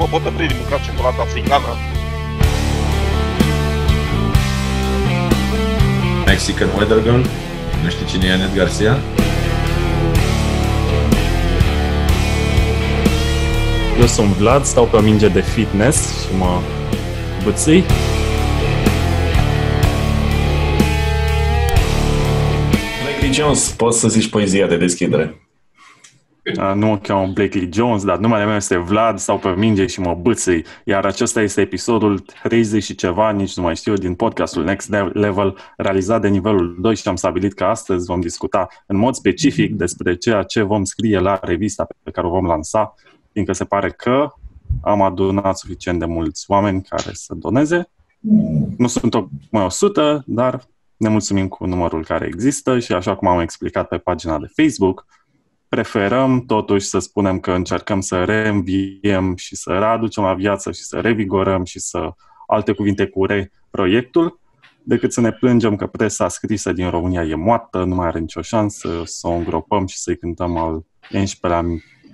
vă pot opri din mâncat ciocolată africană? Mexican Weather Girl. Nu știi cine e Anet Garcia? Eu sunt Vlad, stau pe o minge de fitness și mă bățâi. Blakely Jones, poți să zici poezia de deschidere. Uh, Nu mă cheamă Blakely Jones, dar numele meu este Vlad, stau pe minge și mă bățâi. Iar acesta este episodul 30 și ceva, nici nu mai știu, din podcastul Next Level, realizat de nivelul 2 și am stabilit că astăzi vom discuta în mod specific despre ceea ce vom scrie la revista pe care o vom lansa, fiindcă se pare că am adunat suficient de mulți oameni care să doneze. Nu sunt tocmai 100, dar ne mulțumim cu numărul care există și așa cum am explicat pe pagina de Facebook, preferăm totuși să spunem că încercăm să reînviem și să readucem la viață și să revigorăm și să, alte cuvinte cu re, proiectul, decât să ne plângem că presa scrisă din România e moartă, nu mai are nicio șansă, să o îngropăm și să-i cântăm al 11-lea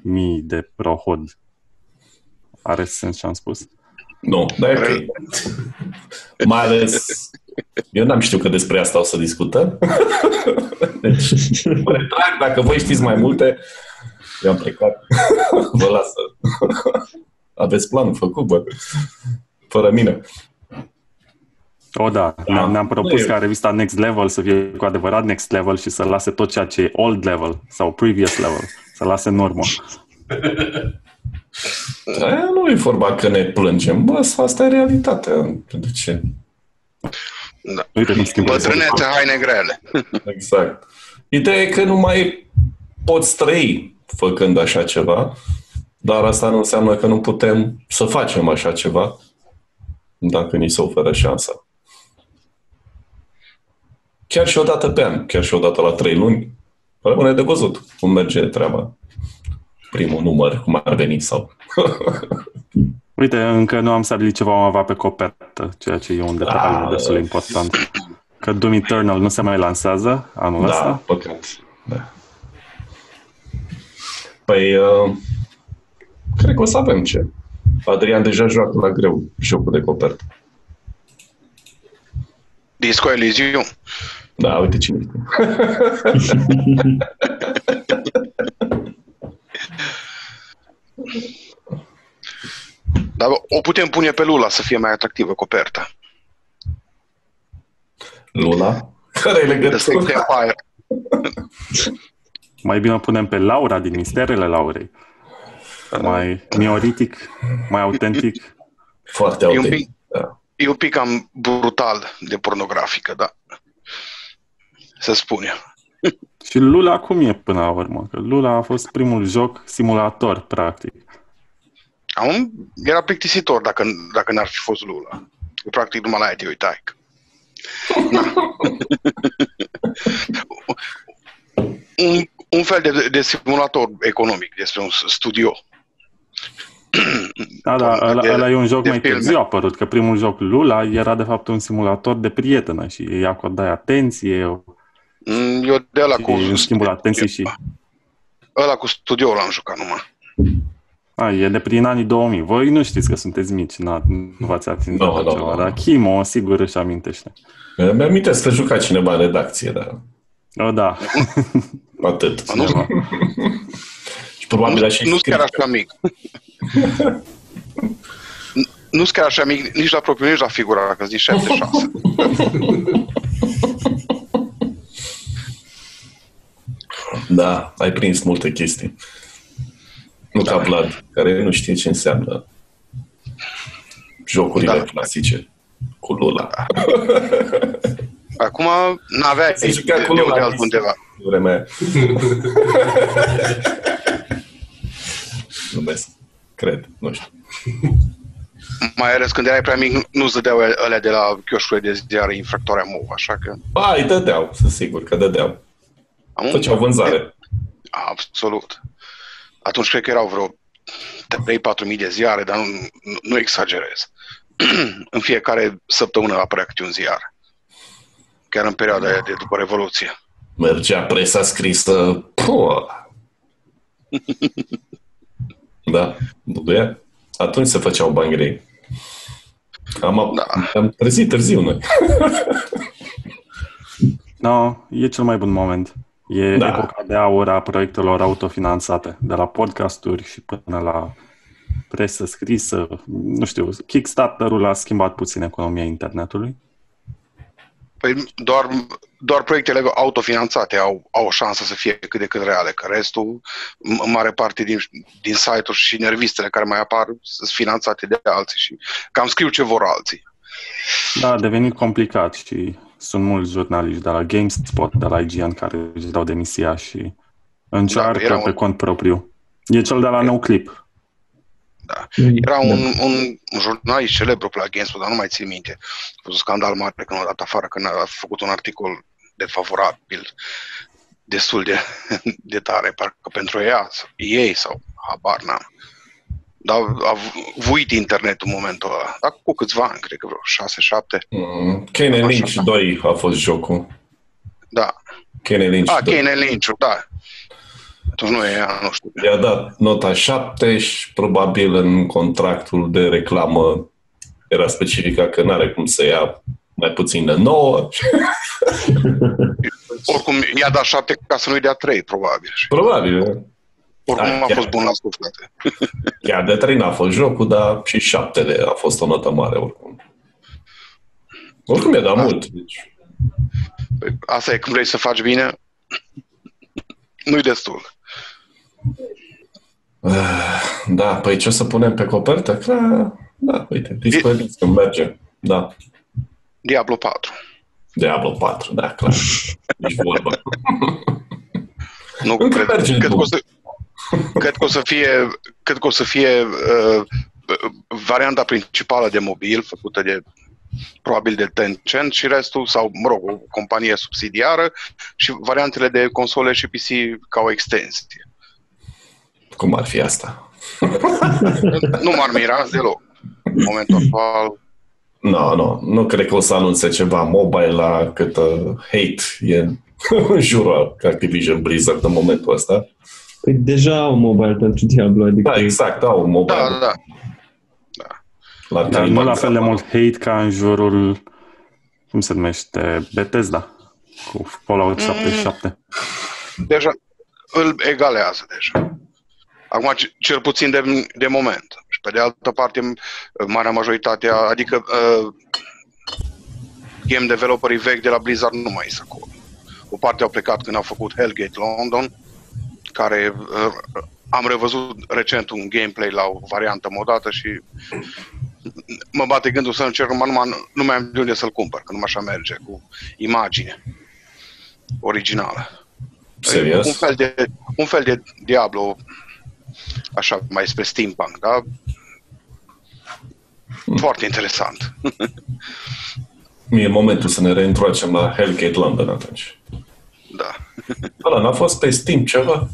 mii de prohod. Are sens ce am spus? Nu, dar e ok. Mai ales, eu n-am știut că despre asta o să discutăm. Deci, mă retrag, dacă voi știți mai multe, eu am plecat. Vă lasă. Aveți planul făcut, bă. Fără mine. O, da. Ne-am, ne-am propus Nu e- ca revista Next Level să fie cu adevărat Next Level și să lase tot ceea ce e old level sau previous level, să lase în urmă. Aia nu e vorba că ne plângem. Bă, asta e realitatea. De ce? Da. Uite cum schimbă. Bătrânețe, haine grele. Exact. Ideea e că nu mai poți trăi făcând așa ceva, dar asta nu înseamnă că nu putem să facem așa ceva dacă ni se oferă șansa. Chiar și o dată pe an, chiar și o dată la trei luni, rămâne de văzut cum merge treaba. Primul număr, cum ar veni sau... Uite, încă nu am stabilit ce vom avea pe copertă, ceea ce e un detaliu Ah, destul de da. important. Că Doom Eternal nu se mai lansează anul Da, ăsta. păcat. Da. Păi, uh, cred că o să avem ce. Adrian deja joacă la greu jocul de copertă. Disco Elysium. Da, uite cine este. Dar o putem pune pe Lula să fie mai atractivă coperta. Lula? Care e The Sex legătura? Empire. Mai bine o punem pe Laura din Misterele Laurei. Mai mioritic, mai autentic. Foarte E un autentic. pic- Da. E un pic cam brutal de pornografică, da. Se spune. Și Lula acum e până la urmă? Că Lula a fost primul joc simulator, practic. Am, era plictisitor dacă, dacă n-ar fi fost Lula. Practic numai la aia te uitai. Da. un, un fel de, de simulator economic despre un studio. Da, da, ăla, de- ăla e un joc de mai filme. târziu apărut, că primul joc Lula era de fapt un simulator de prietenă și îi acordai atenție, Mm, Eu de ăla cu... și în schimbul atenției și... Ăla cu studioul l-am jucat numai. A, e de prin anii 2000. Voi nu știți că sunteți mici, na, nu v-ați atins Nu, no, nu, ceva, nu. dar Chimo sigur își amintește. Mi-amintesc că juca cineva în redacție, dar O, da. atât. Nu, Și probabil a și nu sunt scris. chiar așa mic. nu sunt chiar așa mic nici la propriu, nici la figura, că din 76. Da, ai prins multe chestii. Nu ca Vlad, care nu știe ce înseamnă jocurile Da. clasice cu Lula. Acum n-avea Se de, juca cu de, Lula de în altundeva. Vremea aia. Numesc. Cred, nu știu. Mai ales când erai prea mic, nu-ți dădeau alea de la chioșurile de ziare infractoarea MOV, așa că... Ba, îi dădeau, sunt sigur că dădeau. Am Făceau vânzare. Absolut. Atunci cred că erau vreo 3-4 mii de ziare, dar nu, nu, nu exagerez. în fiecare săptămână apărea câte un ziar. Chiar în perioada aia de după Revoluție. Mergea presa scrisă. Puh. da, nu e? Atunci se făceau bani grei. Am, Da. am trezit târziu noi. No, e cel mai bun moment. E Da. epoca de aur a proiectelor autofinanțate, de la podcasturi și până la presă scrisă. Nu știu, Kickstarter-ul a schimbat puțin economia internetului. Păi doar, doar proiectele autofinanțate au, au o șansă să fie cât de cât reale, că restul, în în mare parte din, din site-uri și din revistele care mai apar, sunt finanțate de alții și cam scriu ce vor alții. Da, a devenit complicat și sunt mulți jurnaliști de la GameSpot, de la IGN, care își dau demisia și încearcă Da, era pe un- cont propriu. E cel de la NoClip. Era un, un, un jurnalist celebru pe la GameSpot, dar nu mai țin minte. A fost un scandal mare când l-a dat afară, când a făcut un articol defavorabil destul de, de tare, parcă pentru ea, sau ei sau habar n-am. Dar a vuit internetul în momentul ăla. Dar cu câțiva ani, cred că vreo 6-7. Mm, Kane Așa, Lynch da. 2 a fost jocul. Da. Kane Lynch A, 2. Kane Lynch, da. Atunci nu e ea, nu știu. I-a dat nota 7 și probabil în contractul de reclamă era specificat că n-are cum să ia mai puțin de 9. Oricum, i-a dat 7 ca să nu-i dea 3, probabil. Și Probabil. Oricum Da, a chiar. fost bun la suflete. Chiar de 3 n-a fost jocul, dar și 7 de a fost o notă mare oricum. Oricum i-a dat mult. Deci, Păi, Asta e, când vrei să faci bine, nu-i destul. da, păi ce o să punem pe copertă? Clar, da, uite, Disco Elysium merge. Da, Diablo 4. Diablo 4, da, clar. Nici vorbă. Nu Încă cred, merge în cred, că drum. o să, cred că o să fie, cred că o să fie uh, varianta principală de mobil făcută de probabil de Tencent și restul, sau, mă rog, o companie subsidiară și variantele de console și PC ca o extensie. Cum ar fi asta? Nu m-ar mira deloc. În momentul actual, Nu, no, nu, no, nu cred că o să anunțe ceva mobile la cât uh, hate e în jurul Activision Blizzard în momentul ăsta. Păi deja au mobile pentru Diablo, adică Da, exact, au un mobile. da, da, da. La Dar trei nu la bani fel de sau- mult hate ca în jurul, cum se numește, Bethesda, cu Fallout 77. Deja îl egalează deja. Acum, ce- cel puțin de, de moment. Și pe de altă parte, m- marea majoritate, a- adică uh, game developerii vechi de la Blizzard nu mai sunt acolo. O parte au plecat când au făcut Hellgate London, care uh, am revăzut recent un gameplay la o variantă modată și mă bate gândul să încerc, numai, numai nu mai am de unde să-l cumpăr, că nu așa merge cu imagine originală. Serios? Un fel de, un fel de Diablo, așa, mai spre steampunk, da? Foarte interesant. Mie e momentul să ne reîntoarcem la Hellgate London atunci. Da. Ăla n-a fost pe Steam ceva?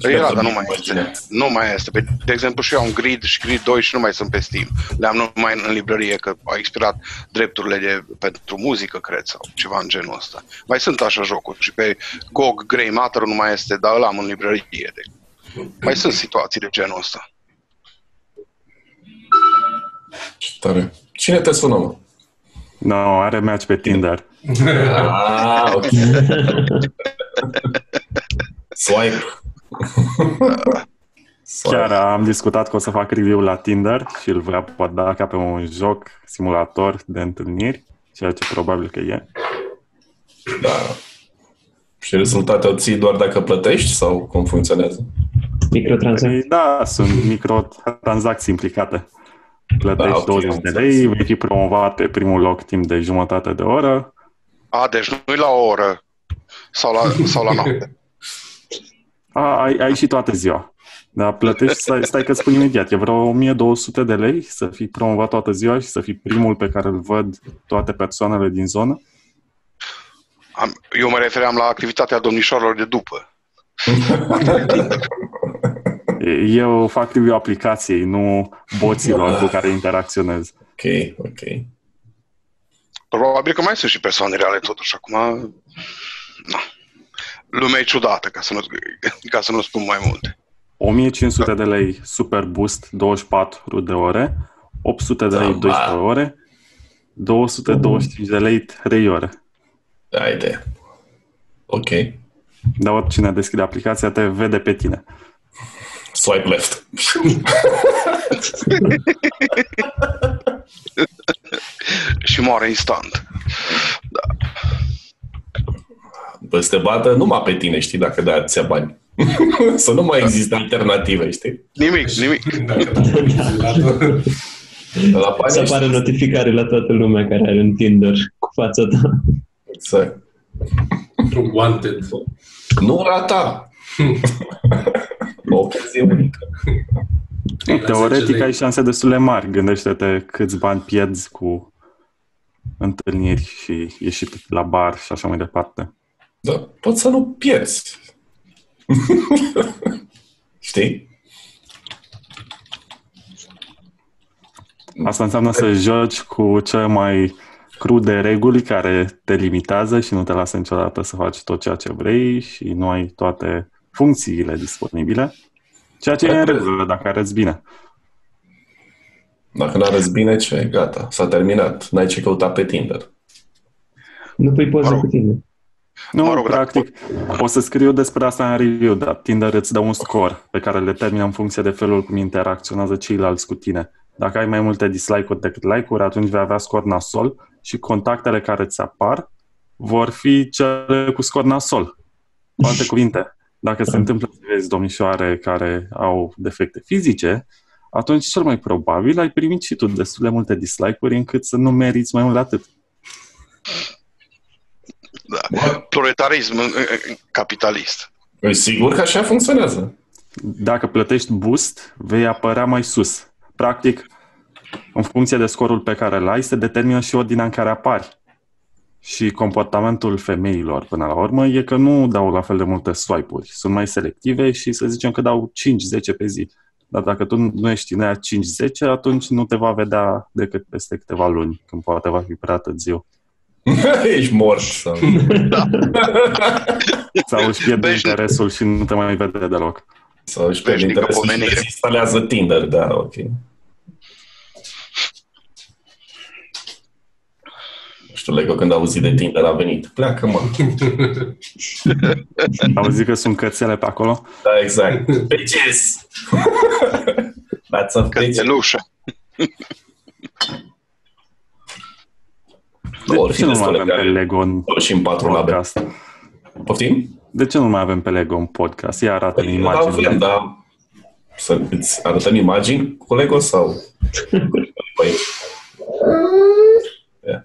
Era, dar nu mai Imagine. este. Nu mai este. Pe- De exemplu, și eu am Grid și Grid 2 și nu mai sunt pe Steam. Le-am numai în, în librărie, că au expirat drepturile de, pentru muzică, cred, sau ceva în genul ăsta. Mai sunt așa jocuri. Și pe GOG Grey Matter nu mai este, dar îl am în librărie. De... Mai sunt situații de genul ăsta. Ce tare. Cine te sună, mă? No, are match pe Tinder. Ah, ok. Swipe. Swipe. Chiar am discutat că o să fac review la Tinder și îl voi aborda ca pe un joc simulator de întâlniri, ceea ce probabil că e. Da. Și rezultate obții doar dacă plătești sau cum funcționează? microtransacții. Păi, Da, sunt microtransacții implicate. Plătești Da, ok, 20 am de înțeles. lei, vei fi promovat pe primul loc timp de jumătate de oră. A, deci nu e la o oră sau la, sau la noapte. A, ai, ai și toată ziua. Dar plătești, stai, stai că spun imediat, e vreo 1200 de lei să fii promovat toată ziua și să fii primul pe care îl văd toate persoanele din zonă. Am, eu mă refeream la activitatea domnișoarelor de după. Eu fac review aplicației, nu boților cu care interacționez. Ok, ok. Probabil că mai sunt și persoane reale totuși. Acum, na. Lumea e ciudată, ca să nu, ca să nu spun mai multe. 1500 de lei Super Boost 24 de ore, 800 de lei Da, 12 ba. ore, 225 de lei 3 ore. Haide. Ok. Dar oricine deschide aplicația te vede pe tine. Swipe left. Și moare instant. Bă, să te bată numai pe tine, știi, dacă dați atâția bani. să nu mai există alternative, știi? Nimic, nimic. Dacă te La bani Să ești- apară notificare la toată lumea care are un Tinder cu fața ta. Exact. wanted. Nu rata. o ocazie unică. La Teoretic 10 lei. ai șanse destul de mari. Gândește-te câți bani pierzi cu întâlniri și ieșit la bar și așa mai departe. Da, poți să nu pierzi. știi? Asta înseamnă să joci cu cele mai crude reguli care te limitează și nu te lasă niciodată să faci tot ceea ce vrei și nu ai toate funcțiile disponibile. Ceea ce e în regulă dacă arăți bine. Dacă n-arăți bine, ce? Gata, s-a terminat. N-ai ce căuta pe Tinder. Nu pui poză Mă rog. cu tine. Nu, Mă rog, practic, o să scriu despre asta în review, dar Tinder îți dă un scor pe care le termină în funcție de felul cum interacționează ceilalți cu tine. Dacă ai mai multe dislike-uri decât like-uri, atunci vei avea scor nasol și contactele care ți apar vor fi cele cu scor nasol. Cu alte cuvinte, dacă se întâmplă să vezi domnișoare care au defecte fizice, atunci cel mai probabil ai primit și tu destul de multe dislike-uri încât să nu meriți mai mult de atât. Da. Proletarism uh, uh, capitalist. E sigur că așa funcționează. dacă plătești boost, vei apărea mai sus. Practic, în funcție de scorul pe care îl ai, se determină și ordinea în care apari. Și comportamentul femeilor, până la urmă, e că nu dau la fel de multe swipe-uri. Sunt mai selective și să zicem că dau 5-10 pe zi. Dar dacă tu nu ești în aia 5-10, atunci nu te va vedea decât peste câteva luni, când poate va fi prea târziu. Ești mort. Sau... Sau își pierde Deci- interesul și nu te mai vede deloc. sau își pierde Veșnică interesul și pomenire. îți instalează Tinder, da, ok. Știu, Lego când a auzit de Tinder a venit. Pleacă, mă. Auzi că sunt cățele pe acolo? Da, exact. Bitches! That's a bitch. Cățelușă. Vor De fi ce nu mai destule avem pe care Lego în și în patru labe. podcast? Poftim? De ce nu mai avem pe Lego în podcast? Ia arată în Păi, da, imagine. vrem, dar să îți arătăm imagini cu Lego sau? Păi, Ia.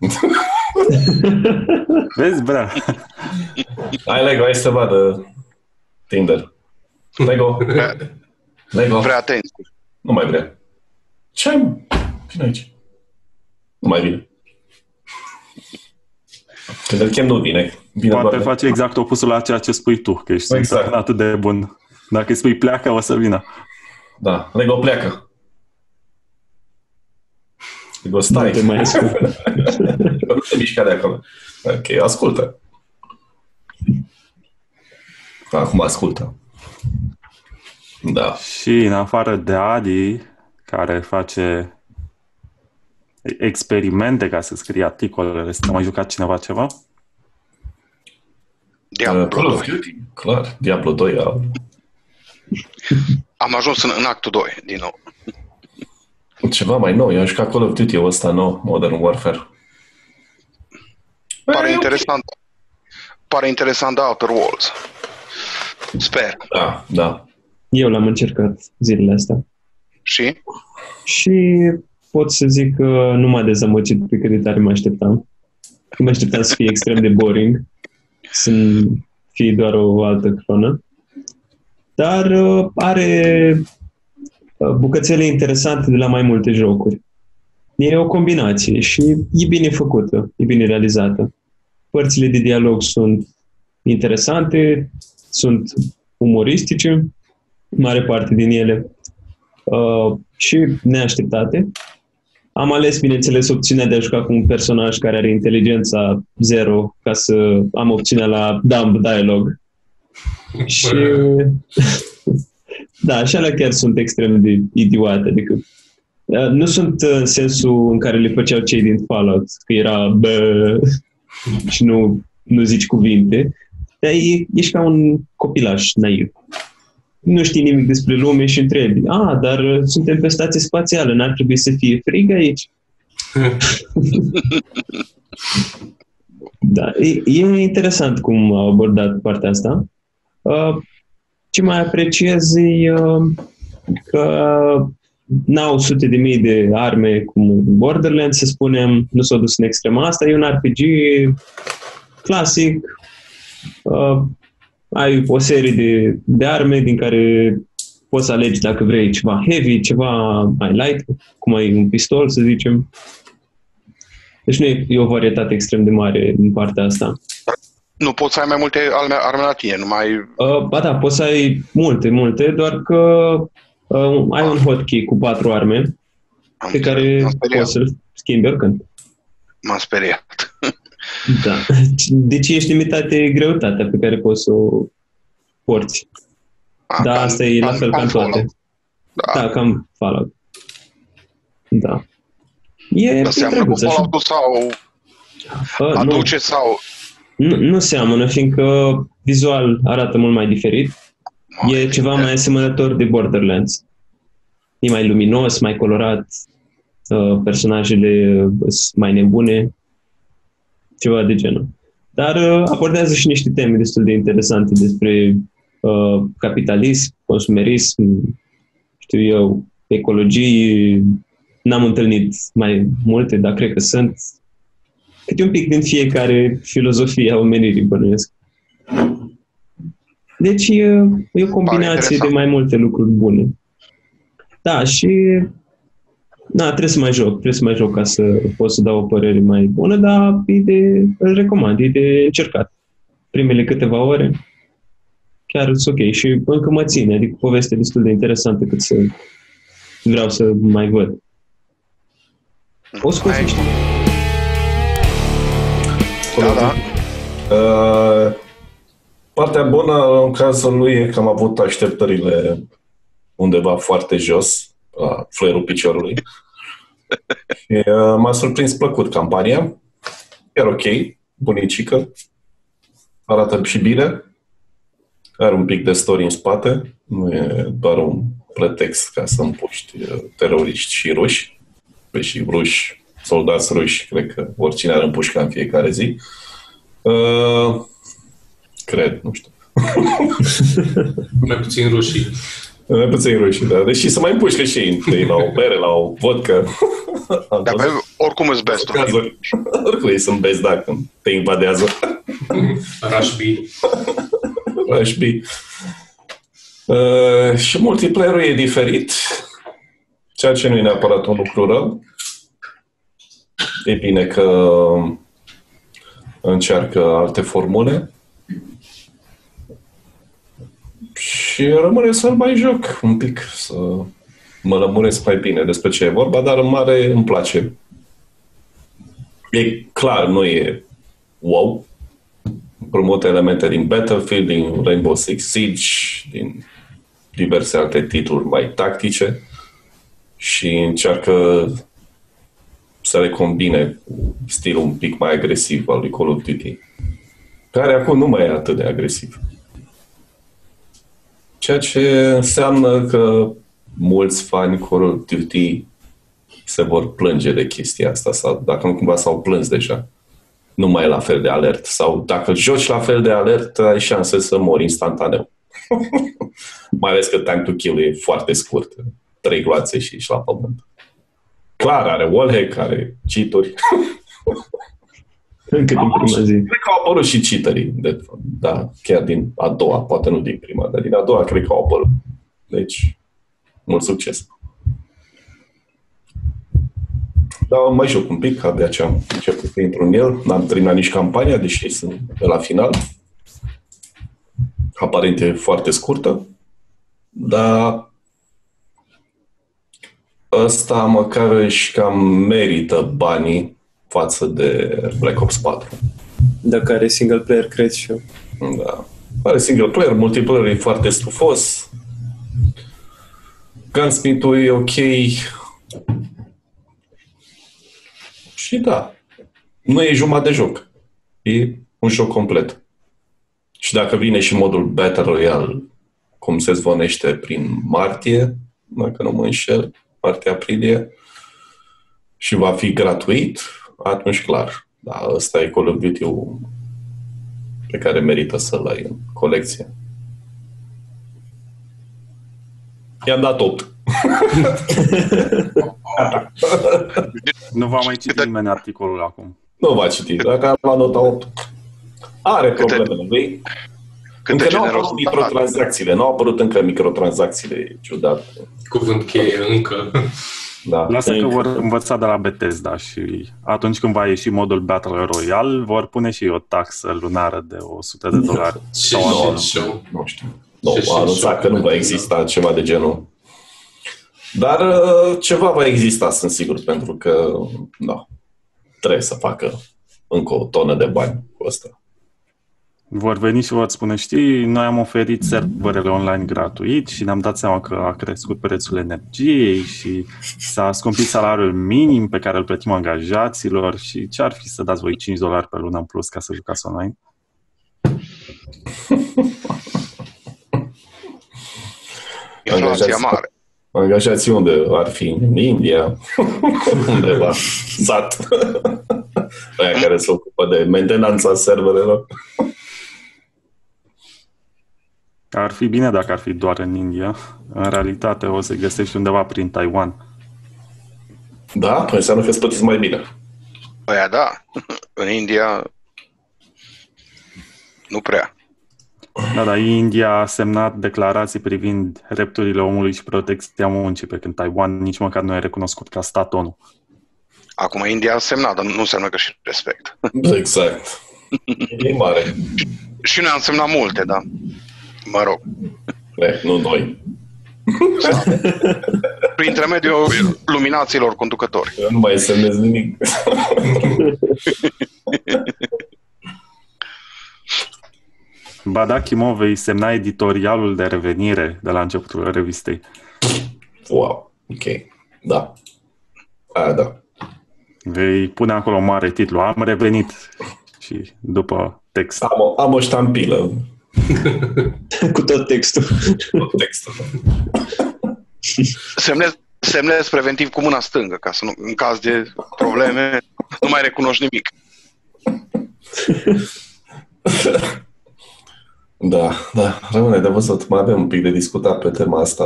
Vezi, brea? Hai Lego, hai să vadă Tinder. Lego, Vrea, Lego, vrea atenție. nu mai vrea. Ce? mă? Vine aici. Nu mai vine. Când îl chem, nu vine. Vine Poate doar face exact opusul la ceea ce spui tu, că ești Exact. exact. atât de bun. Dacă îi spui pleacă, o să vină. Da, Lego pleacă. Lego, Nu stai. te mai ascult. Că nu te mișca de acolo. Ok, ascultă. Acum ascultă. Da. Și în afară de Adi, care face experimente ca să scrie articolele, să mai jucat cineva ceva? Uh, Diablo Call of 2. Duty, clar. Diablo 2 a... Am ajuns în, în actul 2, din nou. Ceva mai nou. Eu am jucat Call of Duty ăsta nou, Modern Warfare. Pare E, interesant. Pare interesant de Outer Worlds. Sper. Da, da. Eu l-am încercat zilele astea. Și? Și pot să zic că nu m-a dezamăgit pe cât de tare mă așteptam. Mă așteptam să fie extrem de boring, să fie doar o altă clonă. Dar uh, are uh, bucățele interesante de la mai multe jocuri. E o combinație și e bine făcută, e bine realizată. Părțile de dialog sunt interesante, sunt umoristice, mare parte din ele, uh, și neașteptate. Am ales, bineînțeles, opțiunea de a juca cu un personaj care are inteligența zero ca să am opțiunea la dumb dialog. Și Da, și alea chiar sunt extrem de idiote. Adică, uh, nu sunt uh, în sensul în care le făceau cei din Fallout, că era bă și nu, nu zici cuvinte, dar e, ești ca un copilaș naiv. Nu știi nimic despre lume și întrebi, a, dar uh, suntem pe stație spațială, n-ar trebui să fie frig aici? da, e, e interesant cum au abordat partea asta. Uh, ce mai apreciez e uh, că n-au sute de mii de arme cum Borderlands, să spunem, nu s-au dus în extrema asta, e un RPG clasic, uh, ai o serie de, de arme din care poți să alegi dacă vrei ceva heavy, ceva mai light, cum ai un pistol, să zicem. Deci nu e, e o varietate extrem de mare în partea asta. Nu poți să ai mai multe arme, arme la tine, nu mai... Uh, ba da, poți să ai multe, multe, doar că uh, ai un hotkey cu patru arme Am pe care m-am speriat. poți să-l schimbi oricând. M-am speriat. Da. Deci ești limitat de greutatea pe care poți să o porți. A, Da, asta e la fel ca în toate. Fallout. Da, Da, cam Fallout. Da. E, Dar e seamănă cu drăguț, așa. Fallout sau Uh, nu, aduce sau... nu, nu seamănă, fiindcă vizual arată mult mai diferit. E ceva mai asemănător de Borderlands. E mai luminos, mai colorat, uh, personajele sunt mai nebune, ceva de genul. Dar uh, abordează și niște teme destul de interesante despre uh, capitalism, consumerism, știu eu, ecologii. N-am întâlnit mai multe, dar cred că sunt câte un pic din fiecare filozofie a omenirii, bănuiesc. Deci e, e o combinație interesant. de mai multe lucruri bune. Da, și da, trebuie să mai joc, trebuie să mai joc ca să pot să dau o părere mai bună, dar e de, îl recomand, e de încercat. Primele câteva ore chiar sunt ok și încă mă ține, adică povestea e destul de interesantă cât să vreau să mai văd. O scos Mai- niște Da, da. Uh, partea bună în cazul lui e că am avut așteptările undeva foarte jos, la fluierul piciorului. Și, uh, m-a surprins plăcut campania. Chiar ok, bunicică. Arată și bine. Are un pic de story în spate. Nu e doar un pretext ca să împuști uh, teroriști și ruși. Păi și ruși, soldați ruși, cred că oricine ar împușca în fiecare zi. Uh, cred, nu știu. Mai puțin rușii. Mai puțin ruși, da. Deși să mai împușcă și ei întâi la o bere, la o vodcă. Am Dar văzut pe, oricum îți best of. cazuri. Oricum ei sunt bezi dacă te invadează. Rushby. Aș fi. Uh, și multiplayerul e diferit, ceea ce nu e neapărat un lucru rău. E bine că încearcă alte formule. Și rămâne să-l mai joc un pic, să mă lămuresc mai bine despre ce e vorba, dar în mare îmi place. E clar, nu e wow, împrumută elemente din Battlefield, din Rainbow Six Siege, din diverse alte titluri mai tactice și încearcă să le combine cu stilul un pic mai agresiv al lui Call of Duty, care acum nu mai e atât de agresiv. Ceea ce înseamnă că mulți fani Call of Duty se vor plânge de chestia asta sau dacă nu cumva s-au plâns deja nu mai e la fel de alert. Sau dacă joci la fel de alert, ai șanse să mori instantaneu. mai ales că time to kill e foarte scurt. Trei gloațe și ești la pământ. Clar, are wallhack, are cheat-uri. încă din prima zi. Cred că au apărut și cheaterii. De, da, chiar din a doua, poate nu din prima, dar din a doua cred că au apărut. Deci, mult succes. Dar mai joc un pic, abia ce am început să intru în el. N-am terminat nici campania, deși sunt pe la final. Aparent e foarte scurtă, dar ăsta măcar își cam merită banii față de Black Ops 4. Dacă are single player, cred și eu. Da. Are single player, multiplayer e foarte stufos. Gunsmith-ul e ok. Și da, nu e jumătate de joc. E un joc complet. Și dacă vine și modul Battle Royale, cum se zvonește prin martie, dacă nu mă înșel, martie-aprilie, și va fi gratuit, atunci clar. Da, ăsta e Call of duty pe care merită să-l ai în colecție. I-am dat 8. Nu va mai citi nimeni articolul acum. Nu va citi. Dacă am la nota 8, are problemele lui. Cât de Încă nu au generos apărut microtransacțiile. Nu au apărut încă microtransacțiile. Ciudat. Cuvânt cheie încă. Da. Lasă că Încă. vor învăța de la Bethesda și atunci când va ieși modul Battle Royale, vor pune și o taxă lunară de 100 de dolari. Ce Sau nu, shit show. Nu știu. Nu, Ce- ce- a anunțat că nu va exista ceva de genul. Dar uh, ceva va exista, sunt sigur, pentru că da, trebuie să facă încă o tonă de bani cu asta. Vor veni și vor spune, știi, noi am oferit serverele online gratuit și ne-am dat seama că a crescut prețul energiei și s-a scumpit salariul minim pe care îl plătim angajaților și ce ar fi să dați voi 5 dolari pe lună în plus ca să jucați online? Inflația Angajați- mare. Angajații unde ar fi? În India, undeva, sat. Aia care se ocupă de mentenanța serverelor. Ar fi bine dacă ar fi doar în India. În realitate o să găsești undeva prin Taiwan. Da? Păi înseamnă că îți plătiți mai bine. Păi da, în India nu prea. Da, dar India a semnat declarații privind drepturile omului și protecția muncii, pe când Taiwan nici măcar nu e recunoscut ca stat ONU. Acum India a semnat, dar nu înseamnă că și respect. Exact. E mare. Și noi am semnat multe, da. Mă rog, E, nu noi. prin intermediul luminațiilor conducători. Eu nu mai semnez nimic. Bada Chimovei semna editorialul de revenire de la începutul revistei. Wow. Ok. Da. Aia da. Vei pune acolo mare titlu, am revenit. Și după text. Am o, am o ștampilă Cu tot textul. cu textul. Semnez, semnez preventiv cu mâna stângă, ca să nu, în caz de probleme, nu mai recunoști nimic. Da, da, rămâne de văzut. Mai avem un pic de discutat pe tema asta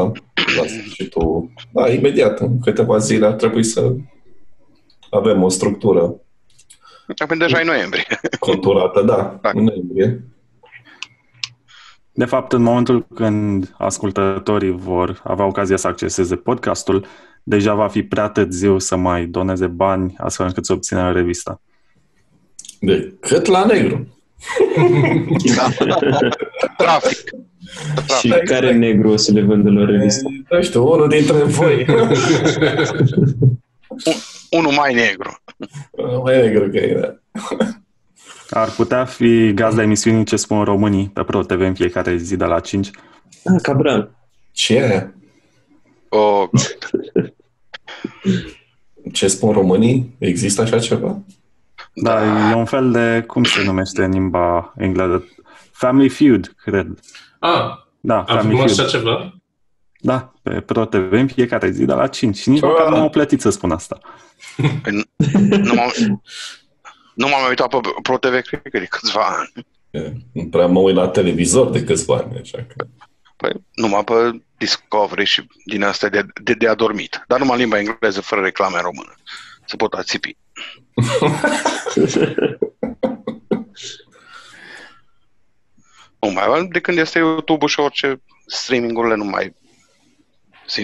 la sfârșitul. Da, imediat, în câteva zile ar trebui să avem o structură Acum deja e noiembrie. conturată, da, Da. în noiembrie. De fapt, în momentul când ascultătorii vor avea ocazia să acceseze podcastul, deja va fi prea târziu să mai doneze bani astfel încât să obțină revista. De cât la negru. Da. Trafic. Și care negru o să le vândă la revistă? Nu știu, unul dintre voi. Unul mai negru. Mai negru că e, da. Ar putea fi gazda emisiunii Ce spun românii pe Pro TV în fiecare zi de la 5. Ah, Cabran. Ce e aia? O, Ce spun românii? Există așa ceva? Da, e un fel de, cum se numește în limba engleză? Family Feud, cred. Ah, Da, am Family făcut așa Feud. ceva? Da, pe Pro TV în fiecare zi de la 5. Și nici măcar nu m-au plătit să spun asta. nu m-am, nu m-am mai uitat pe Pro TV, cred că de câțiva ani. E, Nu prea mă uit la televizor de câțiva ani, așa că... Păi, numai pe Discovery și din astea de, de, de adormit. Dar numai în limba engleză, fără reclame în română. Se pot ațipi. Nu mai de când este YouTube-ul și orice streaming-urile nu mai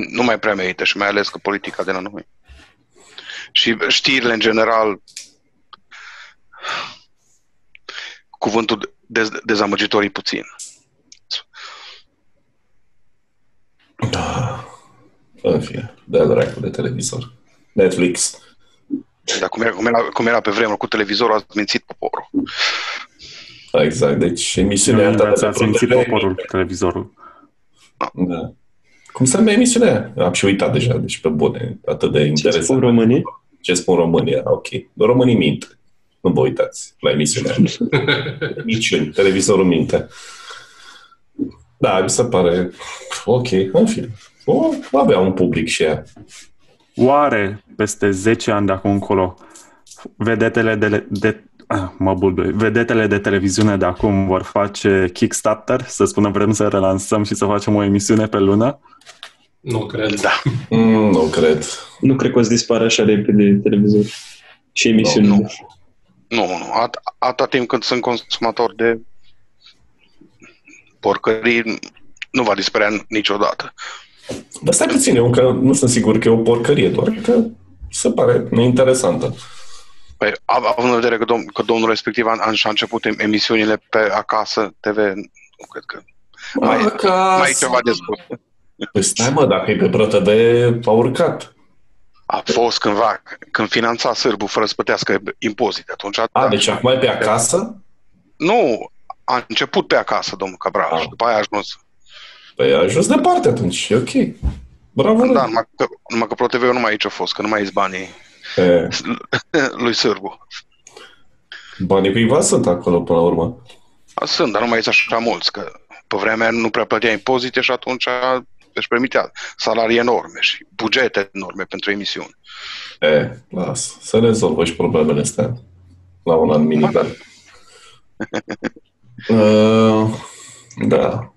nu mai prea merită și mai ales că politica de la noi. Și știrile în general cuvântul dez, dezamăgitorii puțin. Da. În fine, de dracu de televizor. Netflix. Dar cum era, cum era, cum era pe vremuri cu televizorul, ați mințit poporul. Da, exact. Deci emisiunea Nu asta de ați pe ați simțit ProTV, poporul cu televizorul. Da. Cum se numește emisiunea? Am și uitat deja, deci pe bune, atât de Ce interesant. spun românii? Ce spun România, ok. Românii mint. Nu vă uitați la emisiunea. Niciuni, televizorul minte. Da, mi se pare ok, în fine. O, avea un public și ea. Oare peste 10 ani de acum încolo vedetele de, de ah, mă bulbui, vedetele de televiziune de acum vor face Kickstarter, să spună vrem să relansăm și să facem o emisiune pe lună? Nu cred. Da. Mm, nu cred. Nu cred că o să dispară așa repede televizor și emisiuni. Nu, Nu, nu. At, atâta timp cât sunt consumator de porcării, nu va dispărea niciodată. Dar stai puțin, eu că nu sunt sigur că e o porcărie, doar că se pare neinteresantă. Păi, av- având în vedere că, dom- că domnul respectiv a, a început em- emisiunile pe acasă TV, nu cred că mai, Acasă. mai e ceva de spus. Păi stai mă, dacă e pe ProTV, a urcat. A fost cândva, când finanța sârbul fără să plătească impozite. Atunci, A, da. deci acum e pe acasă? Nu, a început pe acasă, domnul Cabral, Ah. și după aia a ajuns. Păi a ajuns departe atunci, e ok. Bravo, Da, numai că, numai că ProTV-ul nu mai aici a fost, că nu mai ies banii E, lui Sârbu. banii cuiva sunt acolo până la urmă. Sunt, dar nu mai ies așa mulți, că pe vremea nu prea plătea impozite și atunci își permitea salarii enorme și bugete enorme pentru emisiuni. E, las, să rezolvă și problemele astea la un anumit nivel. Uh, da.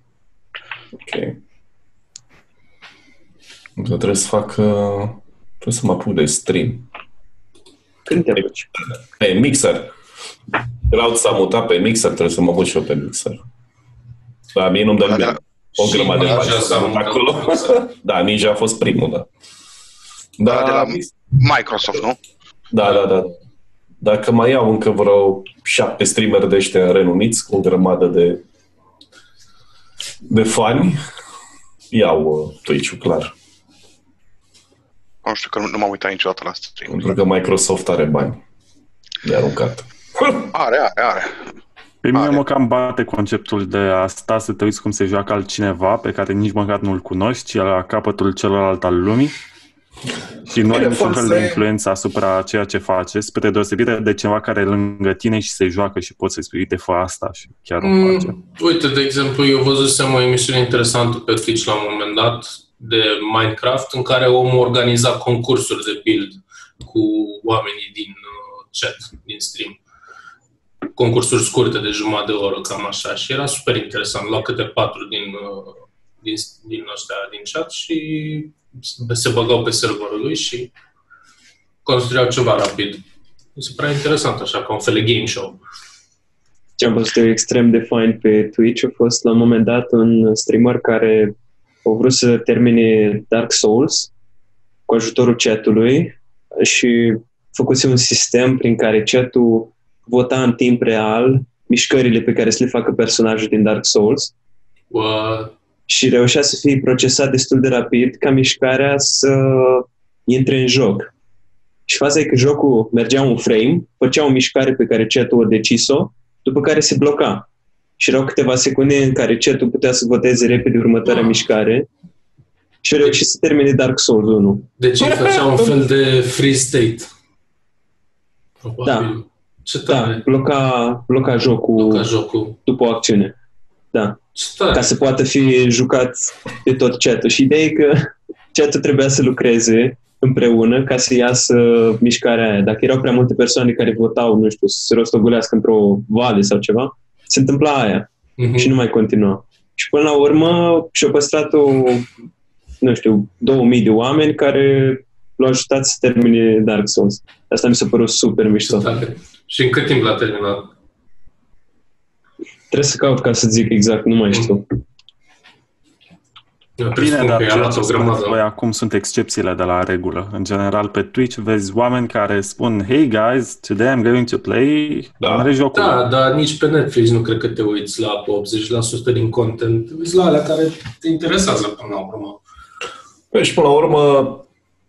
Ok. Eu trebuie să fac... Uh, trebuie să mă apuc de stream. Când te apuci? Pe Mixer. Cloud s-a mutat pe Mixer, trebuie să mă mut și eu pe Mixer. Da, mie nu-mi dă Da, bine. da. O Și grămadă de Ninja bani s-a s-a mutat mutat acolo. pe Mixer. da, Ninja a fost primul, da. Da, de la Mix- Microsoft, nu? Da, da, da. Dacă mai iau încă vreo șapte streamer de ăștia renumiți cu o grămadă de de fani, iau uh, Twitch-ul, clar. Nu știu că nu, nu m-am uitat niciodată la stream. Pentru că Microsoft are bani de aruncat. Are, are, are. Pe mine Are. mă cam bate conceptul de a sta să te uiți cum se joacă altcineva pe care nici măcar nu-l cunoști, ci la capătul celălalt al lumii și nu ai Bine, niciun fel poți de să- influență asupra ceea ce face, spre deosebire de cineva care e lângă tine și se joacă și poți să-i spui, uite, fă asta și chiar o face. Mm, uite, de exemplu, eu văzusem o emisiune interesantă pe Twitch la un moment dat de Minecraft în care omul organiza concursuri de build cu oamenii din uh, chat, din stream. Concursuri scurte de jumătate de oră, cam așa. Și era super interesant. Lua câte patru din, uh, din, din ăștia din chat și se băgau pe serverul lui și construiau ceva rapid. Mi se părea interesant, așa, ca un fel de game show. Ce am văzut eu extrem de fain pe Twitch a fost la un moment dat un streamer care a vrut să termine Dark Souls cu ajutorul chatului și făcuse un sistem prin care chatul vota în timp real mișcările pe care să le facă personajul din Dark Souls What? și reușea să fie procesat destul de rapid ca mișcarea să intre în joc. Și faza e că jocul mergea un frame, făcea o mișcare pe care chatul a decis-o, după care se bloca. Și erau câteva secunde în care chatul putea să voteze repede următoarea Ah. mișcare și a reușit să termine Dark Souls 1. Deci îi făcea un fel de free state. Probabil. Da. Ce Da, tare. bloca, bloca jocul Ca jocul. după o acțiune. Da. Ce tare. ca să poată fi jucat de tot chatul. Și ideea e că chatul trebuia să lucreze împreună ca să iasă mișcarea aia. Dacă erau prea multe persoane care votau, nu știu, să se rostogolească într-o vale sau ceva, se întâmpla aia Mhm. și nu mai continua. Și până la urmă și-au păstrat o, nu știu, 2000 de oameni care l-au ajutat să termine Dark Souls. Asta mi s-a părut super Ce mișto. tare. Și în cât timp l-a terminat? Trebuie să caut ca să zic exact, nu mai știu. Eu Bine, presupun dar că i-a ceea luat ce o spuneți voi grămadă. acum sunt excepțiile de la regulă. În general, pe Twitch vezi oameni care spun Hey guys, today I'm going to play Da. da. jocul. Da, dar nici pe Netflix nu cred că te uiți la 80% din content. Te uiți la alea care te interesează până la urmă. Păi și până la urmă,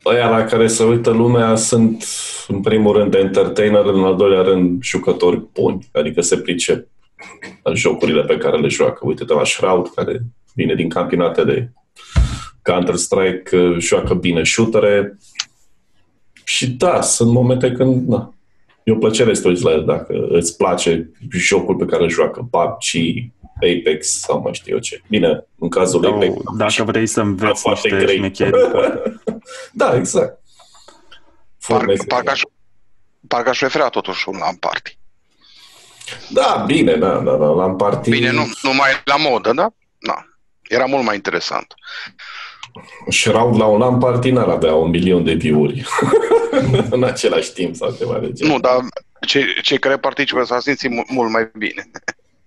ăia la care se uită lumea sunt, în primul rând, entertainer, în al doilea rând, jucători buni, adică se pricep la jocurile pe care le joacă. Uite-te la Shroud, care vine din campionate de Counter-Strike uh, joacă bine shootere și da, sunt momente când na, e o plăcere să te uiți la el dacă îți place jocul pe care îl joacă PUBG, Apex sau mai știu eu ce. Bine, în cazul Sau Apex... dacă vrei să înveți foarte niște grei. șmecherii, da, exact. Parcă, Formezi- parcă, aș, parcă aș prefera totuși un LAN party. Da, bine, da, da, da, la party... Bine, nu, nu mai e la modă, da? Da. Era mult mai interesant. Shroud la un LAN party n-ar avea un milion de view-uri în același timp sau ceva de genul. Nu, dar cei, cei care participă s-au simțit mu- mult mai bine.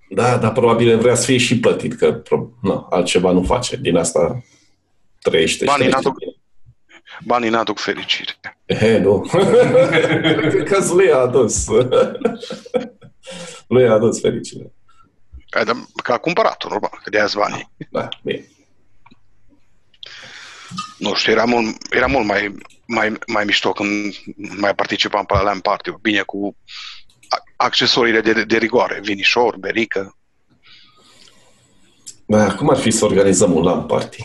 Da, dar probabil vrea să fie și plătit, că pro- nu, altceva nu face. Din asta trăiește. și Banii trăiește n-aduc- bine. Banii n-aduc fericire. He, nu. Cred că lui a adus. lui a adus fericire. Ai de- Că a cumpărat-o, normal, că de azi banii. Da, bine. Nu știu, era mult, era mult mai, mai, mai mișto când mai participam pe la LAN party bine cu a- accesoriile de, de, de rigoare, vinișor, berică. Da, cum ar fi să organizăm un LAN party?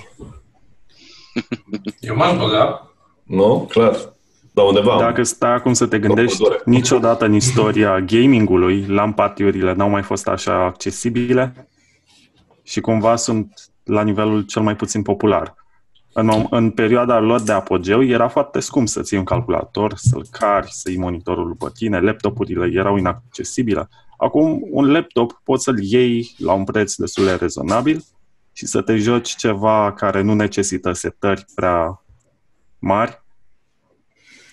Eu m-am băgat. Nu? Clar. Dar undeva. Dacă stai acum să te gândești, Pădure. niciodată în istoria gamingului, lampatiurile n-au mai fost așa accesibile și cumva sunt la nivelul cel mai puțin popular. În, mom- în perioada lor de apogeu era foarte scump să ții un calculator, să-l cari, să iei monitorul pe tine, laptopurile erau inaccesibile. Acum, un laptop poți să-l iei la un preț destul de rezonabil și să te joci ceva care nu necesită setări prea mari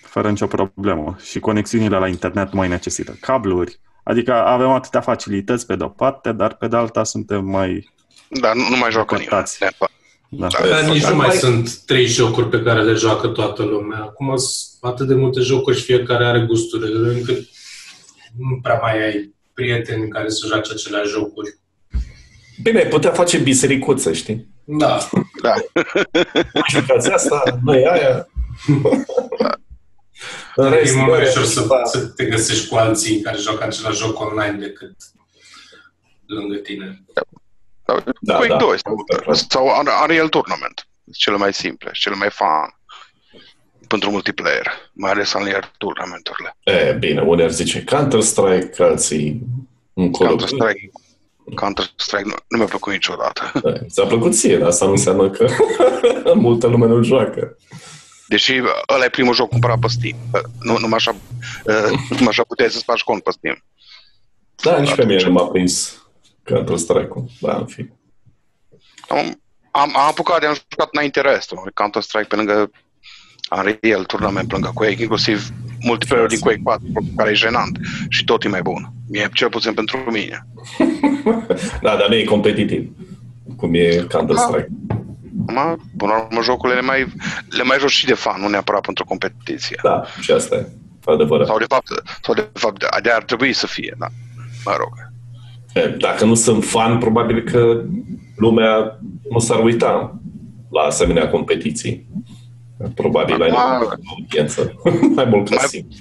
fără nicio problemă. Și conexiunile la internet nu mai necesită cabluri. Adică avem atâtea facilități pe de-o parte, dar pe de alta suntem mai... Dar nu, nu mai joacă nimeni. Contați. Da. Da. Da. Dar nici Dar nu mai mai- sunt trei jocuri pe care le joacă toată lumea. Acum sunt atât de multe jocuri și fiecare are gusturile, încât nu prea mai ai prieteni care să joace aceleași jocuri. Bine, ai putea face bisericuță, știi? Da. Da. Jucați asta, noi aia. În E rest, mult mai bă, ușor să, da. să te găsești cu alții care joacă același joc online decât lângă tine. Da, Da, Quake da. 2 sau, sau Unreal Tournament. Cele mai simple, cele mai fun pentru multiplayer, mai ales Unreal Tournament-urile. E, bine, unii ar zice Counter-Strike, alții un Call of Duty. Counter-Strike, Counter-Strike nu, nu mi-a plăcut niciodată. Da, Ți-a plăcut ție, dar asta nu înseamnă că multă lume nu joacă. Deși ăla e primul joc cumpărat pe Steam. Nu, numai așa, uh, numai așa puteai să-ți faci cont pe Steam. Da, nici pe mine nu m-a prins Counter-Strike-ul. Da, în fi. Am, am, am apucat de am jucat înainte restul. Counter-Strike pe lângă Unreal Tournament, pe lângă Quake, inclusiv multiplayer din Quake 4, care e jenant și tot e mai bun. E cel puțin pentru mine. Da, dar nu e competitiv. Cum e Counter-Strike. Acum, până la urmă, jocurile le mai, le mai joci și de fan, nu neapărat pentru competiție. Da, și asta e adevărat. Sau de fapt, sau de fapt de, de ar trebui să fie, da. Mă rog. E, Dacă nu sunt fan, probabil că lumea nu s-ar uita la asemenea competiții. Probabil ai Ah. audiență. mai mult ca Mai- simplu.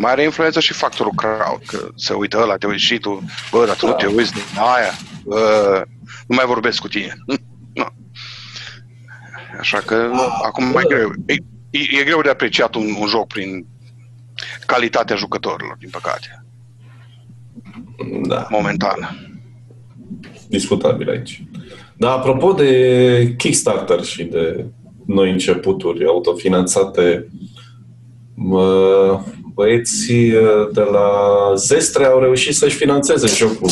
Mai are influență și factorul crowd, că se uită ăla, te uiți și tu, bă, dar tu nu te uiți de aia, bă, nu mai vorbesc cu tine. nu. Așa că acum mai greu. E, e, e greu de apreciat un, un joc prin calitatea jucătorilor, din păcate, Da, momentan. discutabil aici. Dar apropo de Kickstarter și de noi începuturi autofinanțate, mă, băieții de la Zestre au reușit să-și financeze jocul.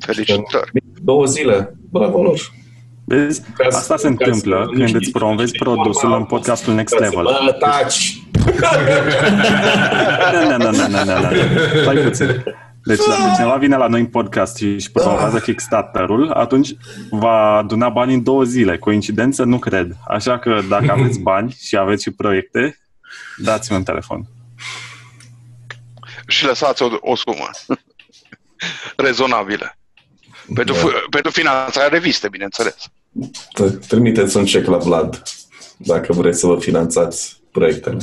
Felicitări. Două zile. Bravo lor! Vezi? Ca să- Asta se ca să- întâmplă nu când știi. îți promovezi produsul în podcastul Next Ca să- Level. Bă, taci! Nu, nu, nu, nu, nu, nu. Stai puțin. Deci dacă cineva vine la noi în podcast și își promovează Kickstarter-ul, atunci va aduna bani în două zile. Coincidență? Nu cred. Așa că dacă aveți bani și aveți și proiecte, dați-mi un telefon. Și lăsați o, o sumă rezonabilă. Pentru, Da. da. pentru finanțarea reviste, bineînțeles. T- Trimiteți un cec la Vlad dacă vreți să vă finanțați proiectele.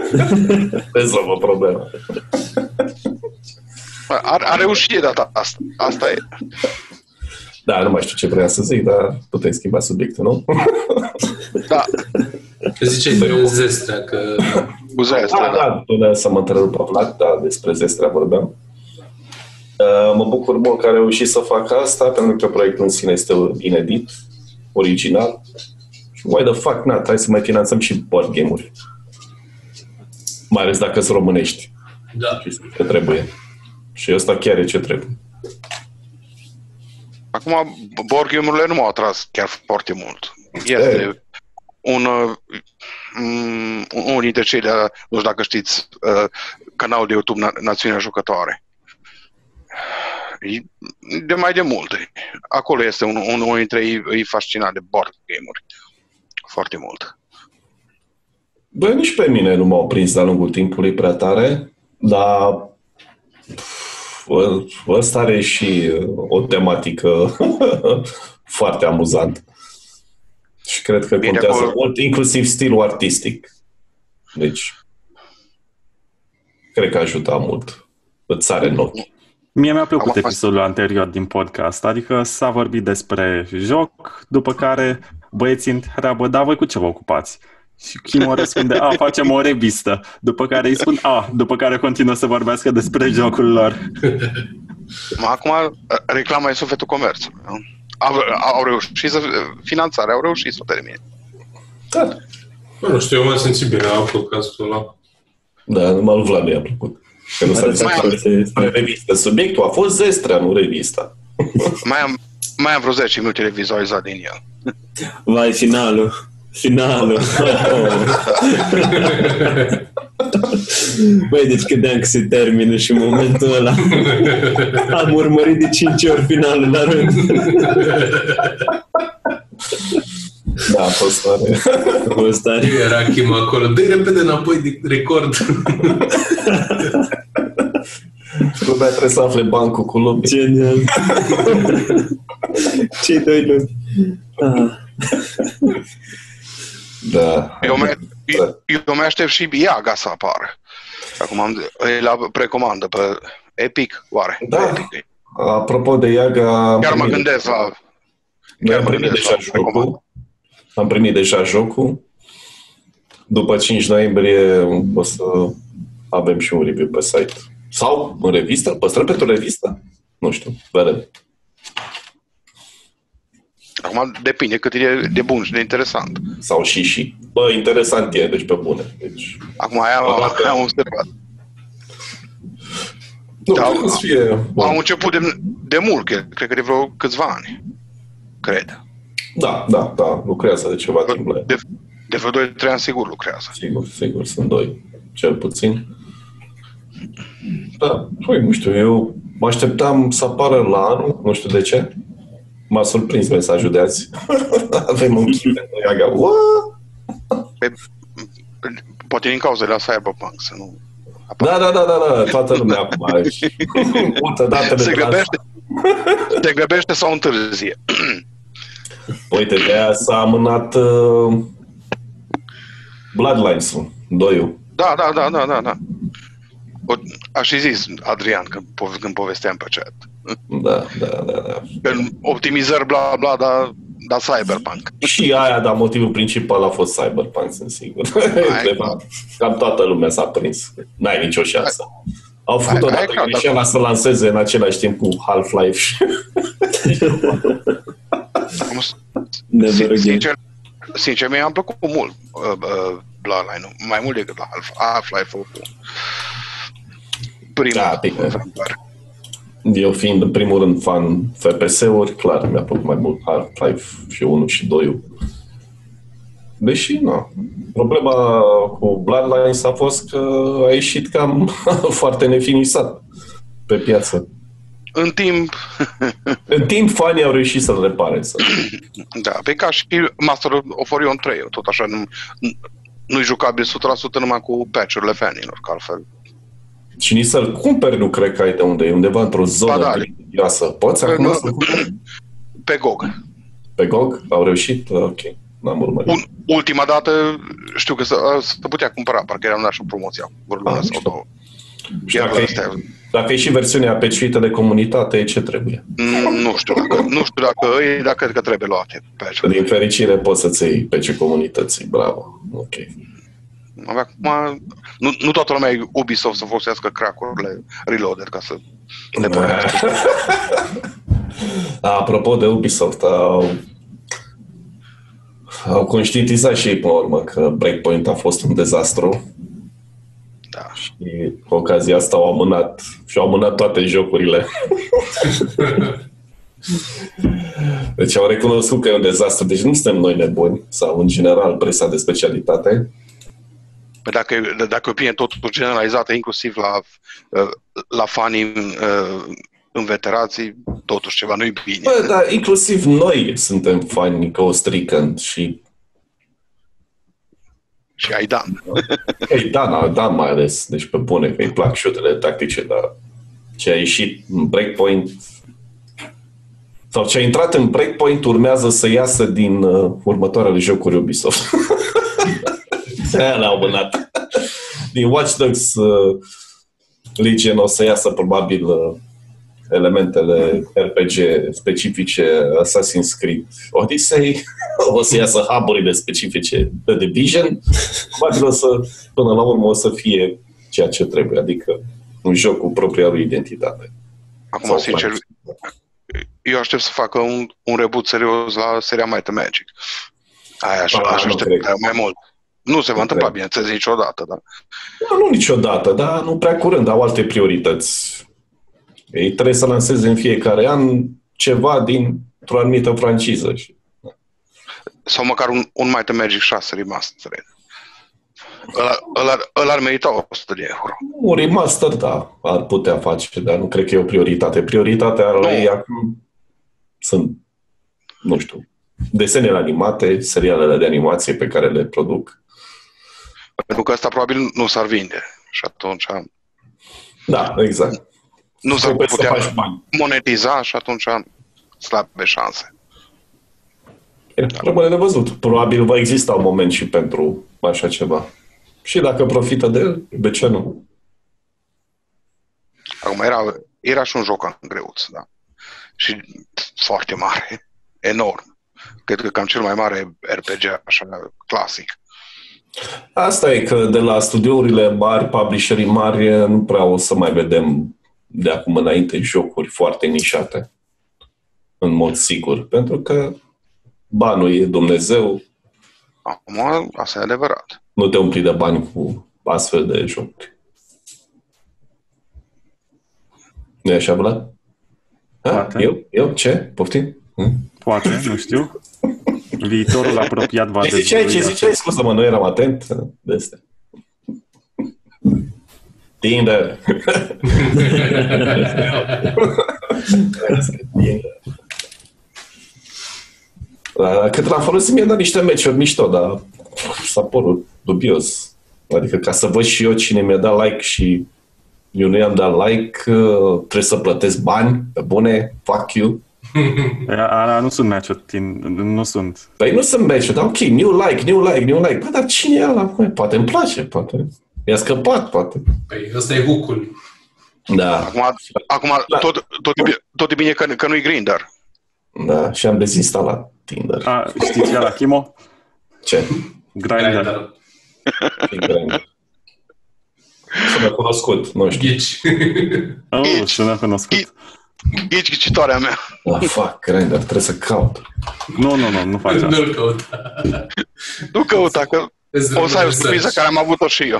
Rezolvă problema. A, a reușit de data asta. Asta e. Da, nu mai știu ce vreau să zic, dar putem schimba subiectul, nu? Da, Că ziceai de zestrea, că... cu zestre, Da, da. da, până să mă întrerup Vlad, da, despre Zestrea vorbeam. Uh, Mă bucur mult că a reușit să fac asta, pentru că proiectul în sine este inedit, original. Și why the fuck not? Hai să mai finanțăm și board game-uri. Mai ales dacă sunt românești. Da. Și ce trebuie. Și ăsta chiar e ce trebuie. Acum, board game-urile nu m-au atras chiar foarte mult. Este un, uh, mm, unul dintre cei de, nu știu dacă știți, uh, canalul de YouTube Na- Națiunea Jucătoare. E De mai de multe. Acolo este un, un, unul dintre ei, e fascinat de board game-uri. Foarte mult. Bă, nici pe mine nu m-au prins de-a lungul timpului prea tare, dar pf, ă- ăsta are și uh, o tematică foarte amuzantă. Și cred că Bine, contează acolo- mult, inclusiv stilul artistic. Deci, cred că ajută mult. Îți sare în ochi. Mie mi-a plăcut Am fost- episodul anterior din podcast, adică s-a vorbit despre joc, după care băieții întreabă, da, voi cu ce vă ocupați? Și Kim o răspunde, a, facem o revistă. După care îi spun, a, după care continuă să vorbească despre jocul lor. Ma Acum, uh, reclama e sufletul comerțului. nu? Au, au reușit să, finanțarea, au reușit să o termine. Da, Bă, nu știu, eu m-am simțit bine la podcastul ăla. da numai lui Vlad nu i-a plăcut. Că nu s-a Arăta Mai- despre foarte- revistă. Subiectul a fost Zestrea, nu revista. Mai am, mai am vreo 10 minute de vizualizat din el. Vai, finalul. Finalul. Băi, deci credeam că se termină și în momentul ăla am urmărit de 5 ori finalul la rând. Da, a fost tare. A fost tare. Era Kim acolo. dă repede înapoi de record. Lumea trebuie să afle bancul cu lumea. Genial. Ce doi luni. Ah. Da. Eu, mai, eu, eu mai aștept și Iaga să apară. Acum am, e la precomandă pe Epic, oare? Da. Pe Epic. Apropo de Iaga... am Chiar mă primit- gândesc la... Noi chiar am mă primit gândesc deja la recomand. jocul. Am primit deja jocul. După 5 noiembrie o să avem și un review pe site. Sau în revistă? Păstrăm pentru revistă? Nu știu, vedem. Acum depinde cât e de, de bun și de interesant. Sau și și. Bă, interesant e, deci pe bune. Deci, Acum aia am, Dacă- am observat. nu, Da, cred că o să fie bun. Am început de, de mult, cred, cred că de vreo câțiva ani. Cred. Da, da, da, lucrează de ceva timp la el. De, de vreo 2-3 ani sigur lucrează. Sigur, sigur, sunt doi, cel puțin. Da, păi, nu știu, eu mă așteptam să apară la anul, nu știu de ce. M-a surprins mesajul de azi. Avem un chip de Iaga. What? Pe, poate din cauza de la Cyberpunk să nu... Da, da, da, da, da, toată lumea acum. Multă datele Se de la- grăbește, se grăbește sau întârzie. Uite, de aia s-a amânat uh, Bloodlines-ul, doiul. Da, da, da, da, da, da. O, aș fi zis, Adrian, când, pove- când povesteam pe chat. Da, da, da, da. Că optimizări, bla, bla, da, da Cyberpunk. Și aia, dar motivul principal a fost Cyberpunk, sunt sigur. Ai, Cred că Cam toată lumea s-a prins. N-ai nicio șansă. Au făcut Ai- odată ai clar, greșeala să lanseze în același timp cu Half-Life. și- Acum, Never sin- again. sincer, sincer, mi-a plăcut mult uh, uh, Bloodline-ul, mai mult decât la Half- Half-Life-ul. Primul. Da, bine. Exemplar. Eu fiind în primul rând fan FPS-uri, clar, mi-a plăcut mai mult Half-Life și 1 și 2 Deși, nu. Problema cu Bloodlines a fost că a ieșit cam foarte nefinisat pe piață. În timp, În timp, fanii au reușit să-l repare. Să... da, pe ca și Master of Orion 3, tot așa, nu, nu-i jucabil 100% numai cu patch-urile fanilor, că altfel. Și nici să-l cumperi, nu cred că ai de unde. E undeva într-o zonă Ba da. religioasă. Poți Nu. acum să cumperi? Pe GOG. Pe GOG? Au reușit? Ok. N-am urmărit. Un, ultima dată știu că se, se putea cumpăra, parcă era dat și o promoție, vreo lună Ah, sau mișto. două. Și Iar dacă astea, Dacă e și versiunea peciuită de comunitate, ce trebuie? Mm, Nu știu dacă, nu știu dacă îi, dar cred că trebuie luate. Pe Că din fericire poți să-ți iei pe comunității. Bravo. Ok. Acum, nu, nu toată lumea e Ubisoft să folosească crack-urile reloaded ca să le pornească. Apropo de Ubisoft, au, au conștientizat și ei până la urmă că Breakpoint a fost un dezastru Da. și cu ocazia asta au amânat și au amânat toate jocurile. Deci au recunoscut că e un dezastru. Deci nu suntem noi nebuni sau în general presa de specialitate. Păi dacă, e- dacă e opinie totul generalizată, inclusiv la, uh, la fanii uh, înveterații, totuși ceva nu-i bine. Bă, dar inclusiv noi suntem fani Ghost Recon și Și ai Dan. Ei, da, da, da, mai ales. Deci pe bune că îi plac șutele tactice, dar ce a ieșit în Breakpoint sau ce a intrat în Breakpoint urmează să iasă din uh, următoarele jocuri Ubisoft. Aia le-au mânat. Din Watch Dogs uh, Legion o să iasă probabil uh, elementele RPG specifice Assassin's Creed Odyssey, o să iasă hub specifice The Division, probabil o să, până la urmă o să fie ceea ce trebuie, adică un joc cu propria lui identitate. Acum, Sau sincer, faci. eu aștept să facă un, un reboot serios la seria Might and Magic. Aia aș, Ah, aș nu aștepta cred. mai mult. Nu se va Nu întâmpla, cred. bineînțeles, niciodată, dar Nu, nu niciodată, dar nu prea curând, au alte priorități. Ei trebuie să lanseze în fiecare an ceva dintr-o anumită franciză. Și sau măcar un, un Might and Magic 6 remastered. Ăla, ăla, ăla ar merita 100 de euro. Un remaster, da, ar putea face, dar nu cred că e o prioritate. Prioritatea Nu. ei acum sunt, nu știu, desenele animate, serialele de animație pe care le produc. Pentru că ăsta probabil nu s-ar vinde. Și atunci Da, exact. nu s-ar Trebuie să putea faci bani. monetiza și atunci slabe șanse. Rămâne de văzut. Probabil va exista un moment și pentru așa ceva. Și dacă profită de el, de ce nu? Acum era, era și un joc în greuț, da. Și foarte mare, enorm. Cred că cam cel mai mare RPG, așa, clasic. Asta e că de la studiourile mari, publisherii mari, nu prea o să mai vedem de acum înainte jocuri foarte nișate. În mod sigur. Pentru că banul e Dumnezeu, Acum, asta e adevărat. nu te umpli de bani cu astfel de jocuri. nu e așa, Vlad? Ha? Poate. Eu? Eu? Ce? Poftim? Hm? Poate, nu știu. Viitorul apropiat va Ce ziceai? Ce dezvălui ziceai? Scuză-mă, nu eram atent de astea. Tinder. Da, Cât l-am folosit, mi-a dat niște meciuri mișto, dar s-a părut dubios. Adică ca să văd și eu cine mi-a dat like și eu nu i-am dat like, uh, trebuie să plătesc bani, pe bune, fuck you. Ala nu sunt match nu sunt. Păi nu sunt meciuri, dar ok, new like, new like, new like. Bă, dar cine e ăla? Bă, poate îmi place, poate. I-a scăpat, poate. Păi ăsta e hook-ul. Da, Acum, acum tot, tot, e bine, tot e bine că, că nu-i Grindr. da, și am dezinstalat Tinder. A, știți ea la Chimo? Ce? Grindr. Grindr. Tinder. Sună cunoscut, nu știu. Ghici. Oh, sună cunoscut. Ești ghicitoarea mea. Ah, fuck, Grindr, trebuie să caut. Nu, nu, nu, nu faci asta. Nu-l căut. Nu căuta, că o să ai o surpriză care am avut-o și eu.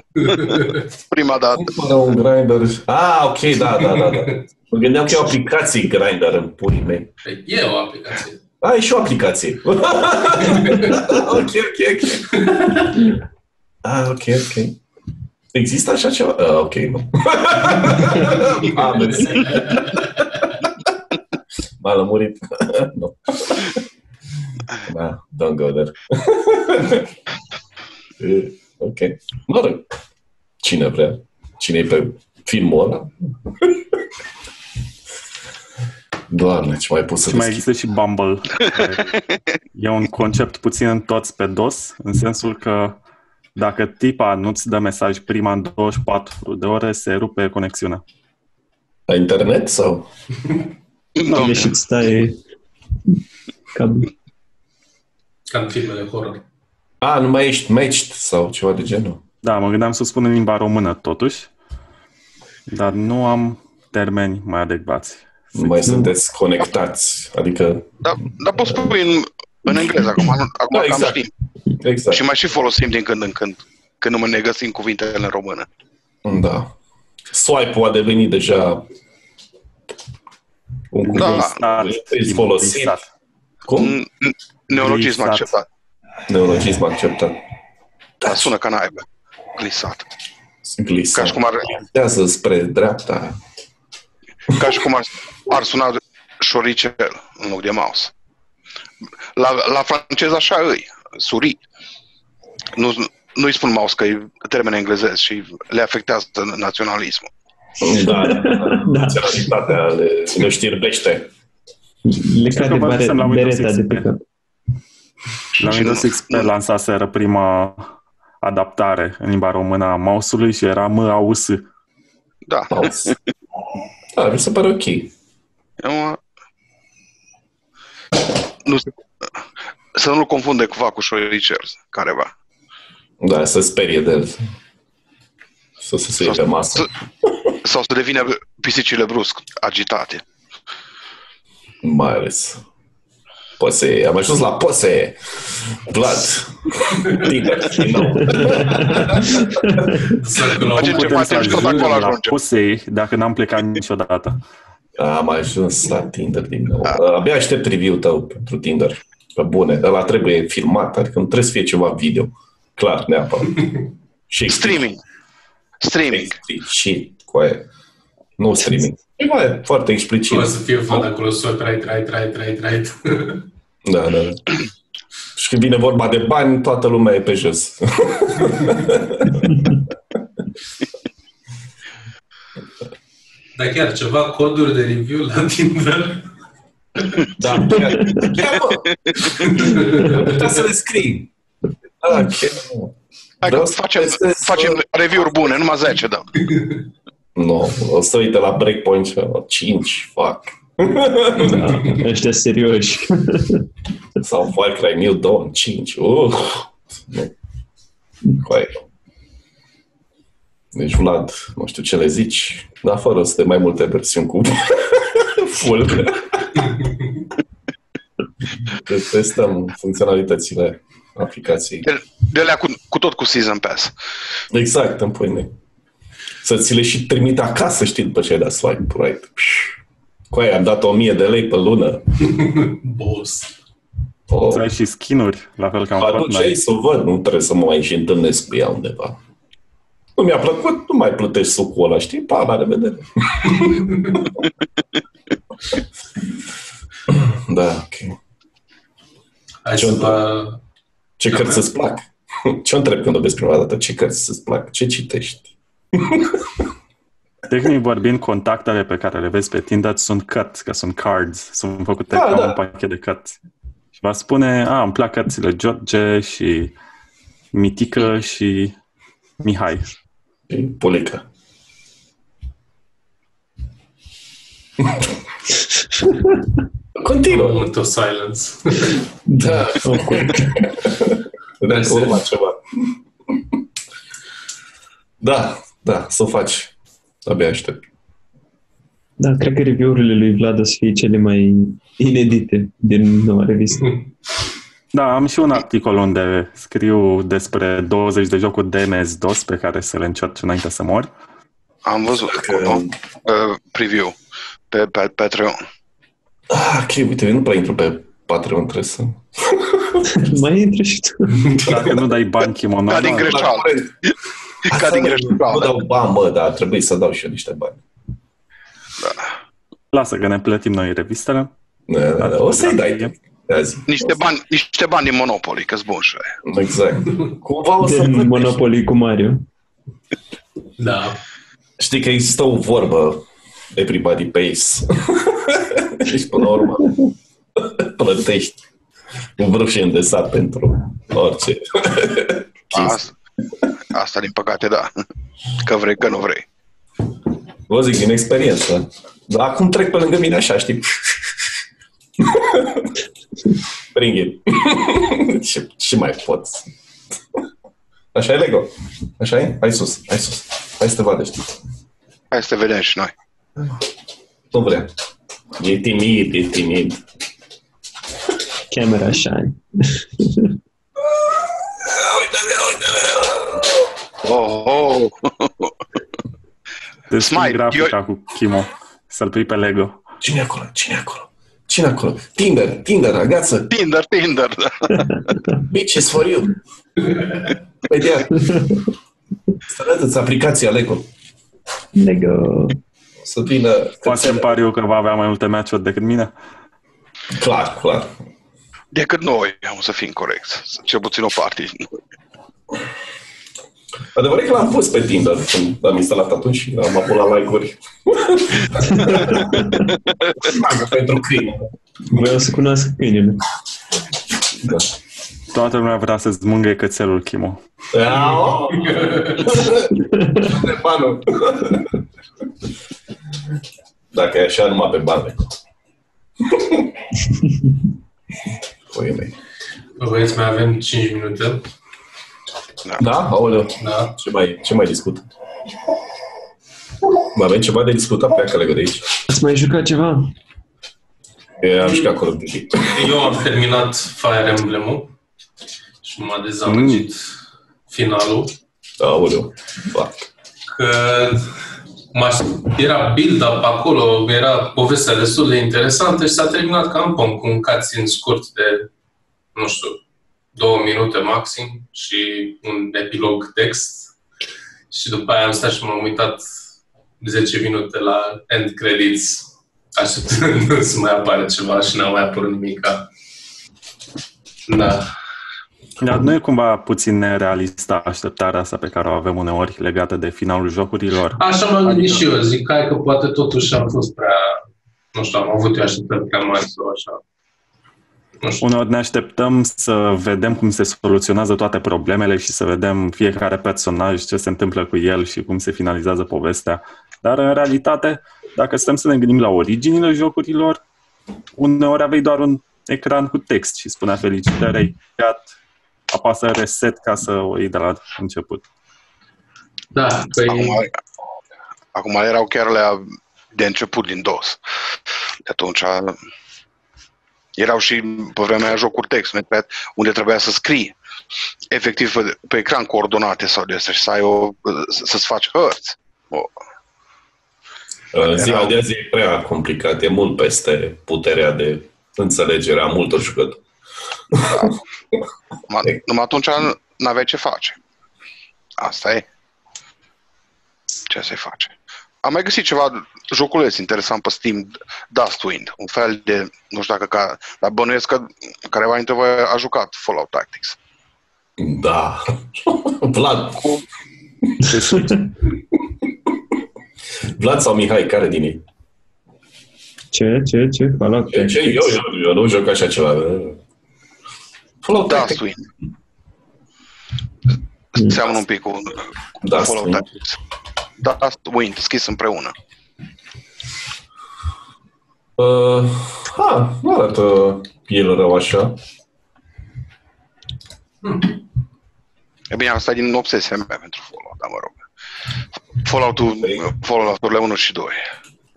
Prima dată. Cum fără un Grindr? Ah, ok, da, da, da, da. Mă gândeam că e o aplicație Grindr în purii mei. Păi, E o aplicație. Ah, e și o aplicație. ok, ok, ok. Ah, ok, ok. Există așa ceva? Ah, ok, nu. Am mersi. M-a lămurit. nu. Da, don't go there. Eh, ok. Mă rog. Cine vrea? Cine e pe filmul ăla? Doamne, ce mai pus să Și mai deschid? există și Bumble. care E un concept puțin în toți pe dos, în sensul că dacă tipa nu-ți dă mesaj prima în 24 de ore, se rupe conexiunea. La internet sau? Domne, și stai cablu. Ca în filmele horror. A, nu mai ești matched sau ceva de genul. Da, mă gândeam să spun în limba română totuși, dar nu am termeni mai adecvați. Nu mai sunteți conectați. Adică, dar, dar poți spune în, în engleză acum, nu- acum Da, cam exact. știm. exact. Și mai și folosim din când în când, când nu mai ne găsim cuvintele în română. Da. Swipe-ul a devenit deja un cuvânt Da. Glisat, Îți folosit. glisat. Cum? N- n- Neologism Glisat. acceptat. Neologism acceptat. Dar sună ca naiba. Glisat. Glisat. Ca și cum ar, Glisează spre dreapta. ca și cum ar, ar suna șoricel în loc de mouse. La, la francez așa îi, suri. Nu, nu-i spun mouse că e termen englezesc și le afectează naționalismul. Da, Da. naționalitatea le, le știrbește. Le Cred că cade vă bare, găsim la Windows bereta de pe XP. cap. La Și Windows nu- XP nu- lansaseră prima adaptare în limba română a mouse-ului și era M A U S. Da. Mouse. Da, mi se pare ok. Eu, nu se, să nu-l confunde cumva cu șoricel, careva. Da, să sperie de el. Să se suie pe masă. Să, sau să devină pisicile brusc agitate. Mai ales. Pose, am ajuns la pose. Vlad. Tineri, din nou. Să că la Facem un- ce Putem să facem și tot acolo ajungem la ajungem. pusei dacă n-am plecat niciodată. Am ajuns la Tinder din nou. Abia aștept review-ul tău pentru Tinder. Pe bune, ăla trebuie filmat, adică nu trebuie să fie ceva video. Clar, neapărat. Și Streaming. Streaming. Și cu aia. Nu streaming. Ceva foarte explicit. O să fie fan acolo, swipe right, right, right, right, right. Da, da, da. Și când vine vorba de bani, toată lumea e pe jos. Dar chiar ceva coduri de review la Tinder. Da, chiar, chiar mă. Ar putea să le scrii. Da, chiar mă. Hai că Vreau să facem, testez, facem uh, review-uri bune, numai 10 dăm. Nu, o să uite la breakpoint și 5, fac. Da, ăștia serioși. Sau Far Cry New Dawn 5. Uh, nu. Coai. Deci, Vlad, nu știu ce le zici, dar fără să te mai multe versiuni cu full. Deci testăm funcționalitățile aplicației. De, de alea cu, cu tot cu Season Pass. Exact, în pâine. Să ți le și trimite acasă, știi, după ce ai dat swipe right. Cu aia am dat 1000 de lei pe lună. Boss. Oh. Să ai și skin-uri, la fel ca în Aduce Fortnite. să văd, nu trebuie să mă mai și întâlnesc cu ea undeva. Nu mi-a plăcut, nu mai plătești sucul ăla, știi? Pa, la revedere. da, ok. Hai Ce să un- vă... Ce cărți îți plac? Ce întreb când o vezi prima dată? Ce cărți îți plac? Ce citești? Tehnic vorbind, contactele pe care le vezi pe Tinder sunt cuts, că sunt cards, sunt făcute Da, ca da. un pachet de cuts. Și va spune, a, îmi plac cărțile George și Mitică și Mihai. Polica. Continuă. Moment of silence. Da, Awkward. Vedeam că urma ceva. Da, da, să o faci. Abia aștept. Da, cred că review-urile lui Vlad o să fie cele mai inedite din noua revistă. Da, am și un articol unde scriu despre 20 de jocuri de MS-DOS pe care să le încerci înainte să mor. Am văzut Că- acolo uh, preview pe, pe Patreon. Ah, ok, uite, eu nu prea intru pe Patreon, trebuie să... mai intră și tu. Dacă nu dai bani kimono, Ca din mă, greșeală. Ca din Nu greșeală. dau bani, mă, dar trebuie să dau și eu niște bani. lasă că ne plătim noi revistele. Da, da, da. O să-i dai azi. Niște bani, niște bani din Monopoly, că-s bun și aia. Exact. Cumva o să Din plătești. Monopoly cu Mario. Da. Știi că există o vorbă, everybody pays. deci, până la urmă, plătești un vârf și îndesat pentru orice. chestie. Asta, asta, din păcate, da. Că vrei, că nu vrei. Vă zic din experiență. Dar acum trec pe lângă mine așa, știi? Bring it. ce, ce mai pot? Așa e Lego. Așa e? Hai sus, hai sus. Hai să te vadă, știi? Hai să te vedem și noi. Nu vrea. E timid, e timid. Camera shine. Oh, oh. Deschid Smile, grafica eu- cu Chimo. Să-l pui pe Lego. Cine e acolo? Cine e acolo? Cine e acolo? Tinder, Tinder, ragazță. Tinder, Tinder, da. Bitches for you. Imediat. Să arătă-ți aplicația Lego. Lego. O să vină... Facem pariu că va avea mai multe match-uri decât mine. Clar, clar. Decât noi, am să fim corect. Cel puțin o parte. Adevărat că l-am pus pe Tinder când am instalat atunci și am apus la like-uri. Magă pentru câine. Vreau să cunosc câinele. Da. Toată lumea vrea să-ți mângâie cățelul, Chimo. Au! De banul. Dacă e așa, numai pe bani. Păi mei. Băieți, mai avem 5 minute. Da? Aoleu. Da. Ce mai, ce mai discut? Mai avem ceva de discutat? Pleacă legă de aici. Ați mai jucat ceva? Eu am jucat Call of Duty. Eu am terminat Fire Emblem-ul și m-a dezamăgit finalul. Aoleu. Fuck. Că m-aș, era build-up acolo, era povestea destul de interesantă și s-a terminat cam pom, cu un cutscene scurt de, nu știu, două minute maxim și un epilog text. Și după aia am stat și m-am uitat 10 minute la end credits așteptând să mai apare ceva și n-a mai apărut nimica. Da. Dar nu e cumva puțin nerealistă așteptarea asta pe care o avem uneori legată de finalul jocurilor? Așa m-am gândit și eu. Zic, hai că poate totuși am fost prea... Nu știu, am avut eu așteptări prea mari sau așa. Nu știu. Uneori ne așteptăm să vedem cum se soluționează toate problemele și să vedem fiecare personaj, ce se întâmplă cu el și cum se finalizează povestea. Dar, în realitate, dacă stăm să ne gândim la originile jocurilor, uneori aveai doar un ecran cu text și spunea felicitări, ai încheiat, apasă reset ca să o iei de la început. Da, păi... Acum, acum erau chiar la de început din DOS. De atunci erau și pe vremea aia jocuri text, nu pe- unde trebuia să scrii efectiv pe, pe ecran coordonate sau de astea și să ai o, să-ți faci hărți. O, Uh, Ziua de azi e prea complicat, e mult peste puterea de înțelegere a multor jucători. Numai, numai atunci n-aveai ce face. Asta e. Ce să-i face? Am mai găsit ceva joculeț interesant pe Steam, Dustwind, un fel de, nu știu dacă ca, dar bănuiesc că careva dintre voi a jucat Fallout Tactics. Da. Vlad. Vlad sau Mihai, care din ei? Ce, ce, ce? Fallout Ce, ce? Eu, eu, eu nu joc așa ceva. Fallout Tactics. Dustwind. Seamănă un pic cu Dustwind. Fallout Tactics. Dustwind, scris împreună. Uh, ha, nu arată el rău așa. E bine, asta e din obsesia mea pentru Fallout, dar mă rog. Fallout-ul, Fallout-urile 1 și 2.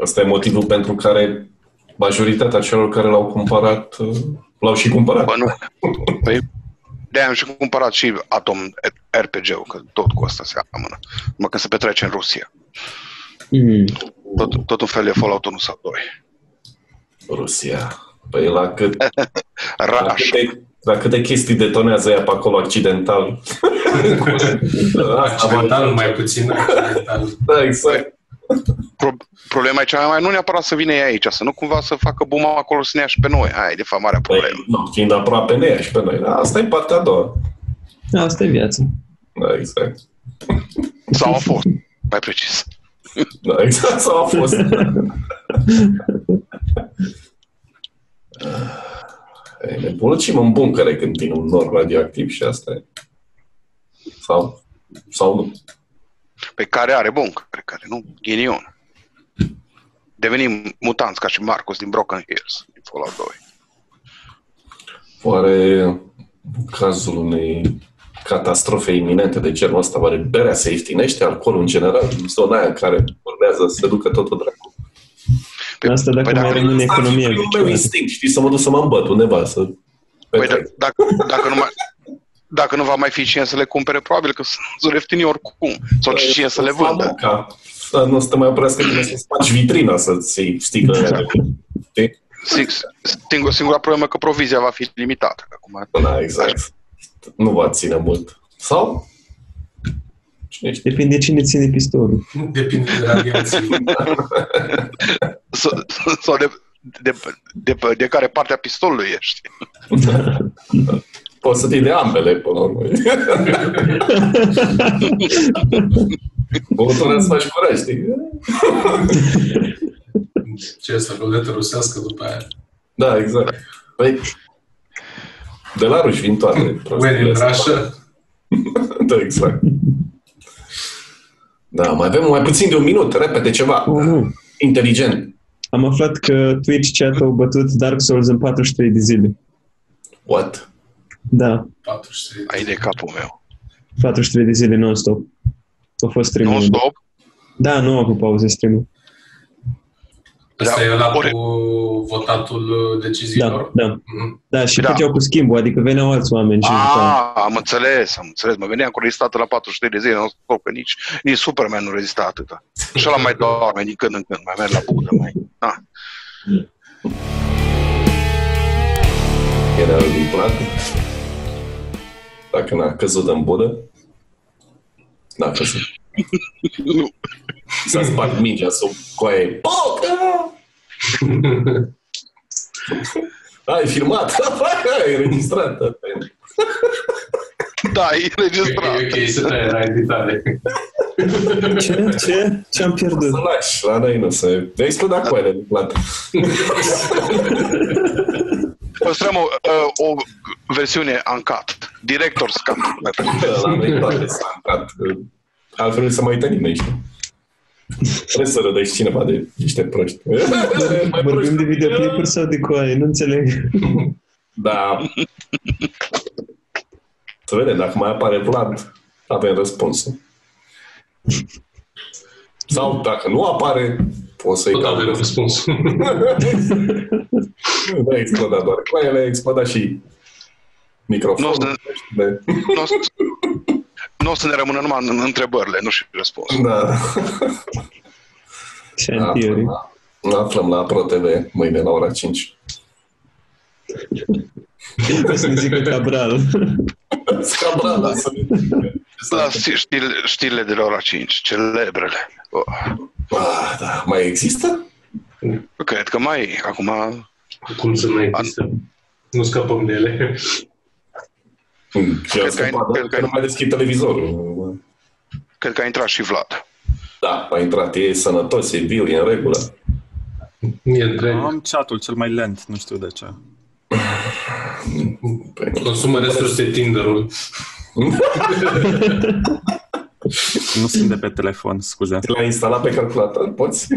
Asta e motivul pentru care majoritatea celor care l-au cumpărat, uh, l-au și cumpărat. Bă, nu. Păi, de am și cumpărat și Atom RPG-ul, că tot cu asta se amână. Numai că se petrece în Rusia. Mm. Tot, tot un fel de Fallout 1 sau 2. Rusia. Păi la cât, la Rush. câte, la câte chestii detonează ea pe acolo accidental. Asta mai- Accidental, mai puțin accidental. Da, exact. Pro- problema e cea mai mare, nu neapărat să vină ei aici, să nu cumva să facă buma acolo să ne ia și pe noi. Aia e de fapt marea problemă. Păi, nu, fiind aproape ne ia și pe noi. Da, asta e partea a doua. Asta e viața. Da, exact. Sau a fost, mai precis. Da, exact, sau a fost. E, ne bulăcim în buncăre când vine un nor radioactiv și asta e. Sau, sau nu. Pe care are bun, care, care nu, ghinion. Devenim mutanți ca și Marcus din Broken Hills, din Fallout 2. Oare în cazul unei catastrofe iminente de genul ăsta, oare berea se ieftinește, alcoolul în general, în zona aia în care urmează să se ducă totul dracu? Asta dacă Păi mai dacă- rămâne Asta ar fi economia primul meu picioare. instinct, știi, să mă duc să mă îmbăt undeva, să... Păi petrec. da, dacă, dacă, nu mai, dacă nu va mai fi cine să le cumpere, probabil că sunt ieftini oricum. Sau cine să le vândă. Ca, să nu să te mai oprească tine să spargi vitrina să-ți iei sticlă aia de știi? Singur, singura problemă că provizia va fi limitată. Acum, Da, exact. Nu va ține mult. Sau? Cine știe? Depinde cine ține pistolul. Depinde de radiație. sau sau de, de, de, de, de care parte a pistolului ești. Poți să te iei de ambele, până la urmă. Băutura să faci curaj, știi? Ce asta, ruletă rusească după aia. Da, exact. Păi, de la ruși vin toate. When in prostiile astea. Russia. Da, exact. Da, mai avem mai puțin de un minut, repete ceva. Oh, nu. Inteligent. Am aflat că Twitch chat au bătut Dark Souls în 43 de zile. What? Da, 43. Ai de capul meu. 43 de zile non-stop. A fost stream Non-stop? Da, nu a avut pauză stream Asta Da, e la ore- cu votatul uh, deciziilor? Da, da. Mhm. Da, și Da. făceau cu schimbul, adică veneau alți oameni și jucau. Ah, am înțeles, am înțeles. Mă veneam cu rezistată la 43 de zile, nu stop, că nici, nici Superman nu rezista atâta. Și ăla mai doarme din când în când, mai merg la budă, mai... Ah. Era din plac. Dacă n-a căzut în budă. N-a căzut. Nu. S-a spart mingea sub coaie. Poc! Ai filmat? Ai înregistrat. Da, e Ok, înregistrat. ok, să te era invitare. Ce? Ce? Ce am pierdut? Să lași, la noi nu se... De explodat coaile din plată. Păstrăm o, o versiune uncut. Director's cut. La noi toate s-a întrat. Altfel nu se mai uită nimeni, știi? Trebuie să rădești cineva de niște proști. Mai Vorbim proști de decât- videoclipuri sau de coaie? Nu înțeleg. Da. Să vedem, dacă mai apare Vlad, avem răspunsul. Sau dacă nu apare, poți să-i Tot dau avem răspuns. Nu a explodat doar coaiele, a explodat și microfonul. Nu, De- Nu o să, nu o să ne rămână numai în întrebările, nu și răspuns. Da. Ce în teorie. Ne aflăm la ProTV mâine la ora 5. O să-mi zică Cabral. Scabrala să La știrile, știrile de la ora 5, celebrele. Oh, Ah, da. Mai există? cred că mai e. Acum, Cum să nu există? Nu scapăm de ele. Hmm, Și Cred asta că ai- că, cred că că nu ai- mai deschid televizorul. cred că a intrat și Vlad. Da, a intrat, e sănătos, e viu, e în regulă. E întreg. Am chatul cel mai lent, nu știu de ce. Păi, Consumă resurse Tinder-ul. Nu sunt de pe telefon, scuze. L-ai instalat pe calculator, poți?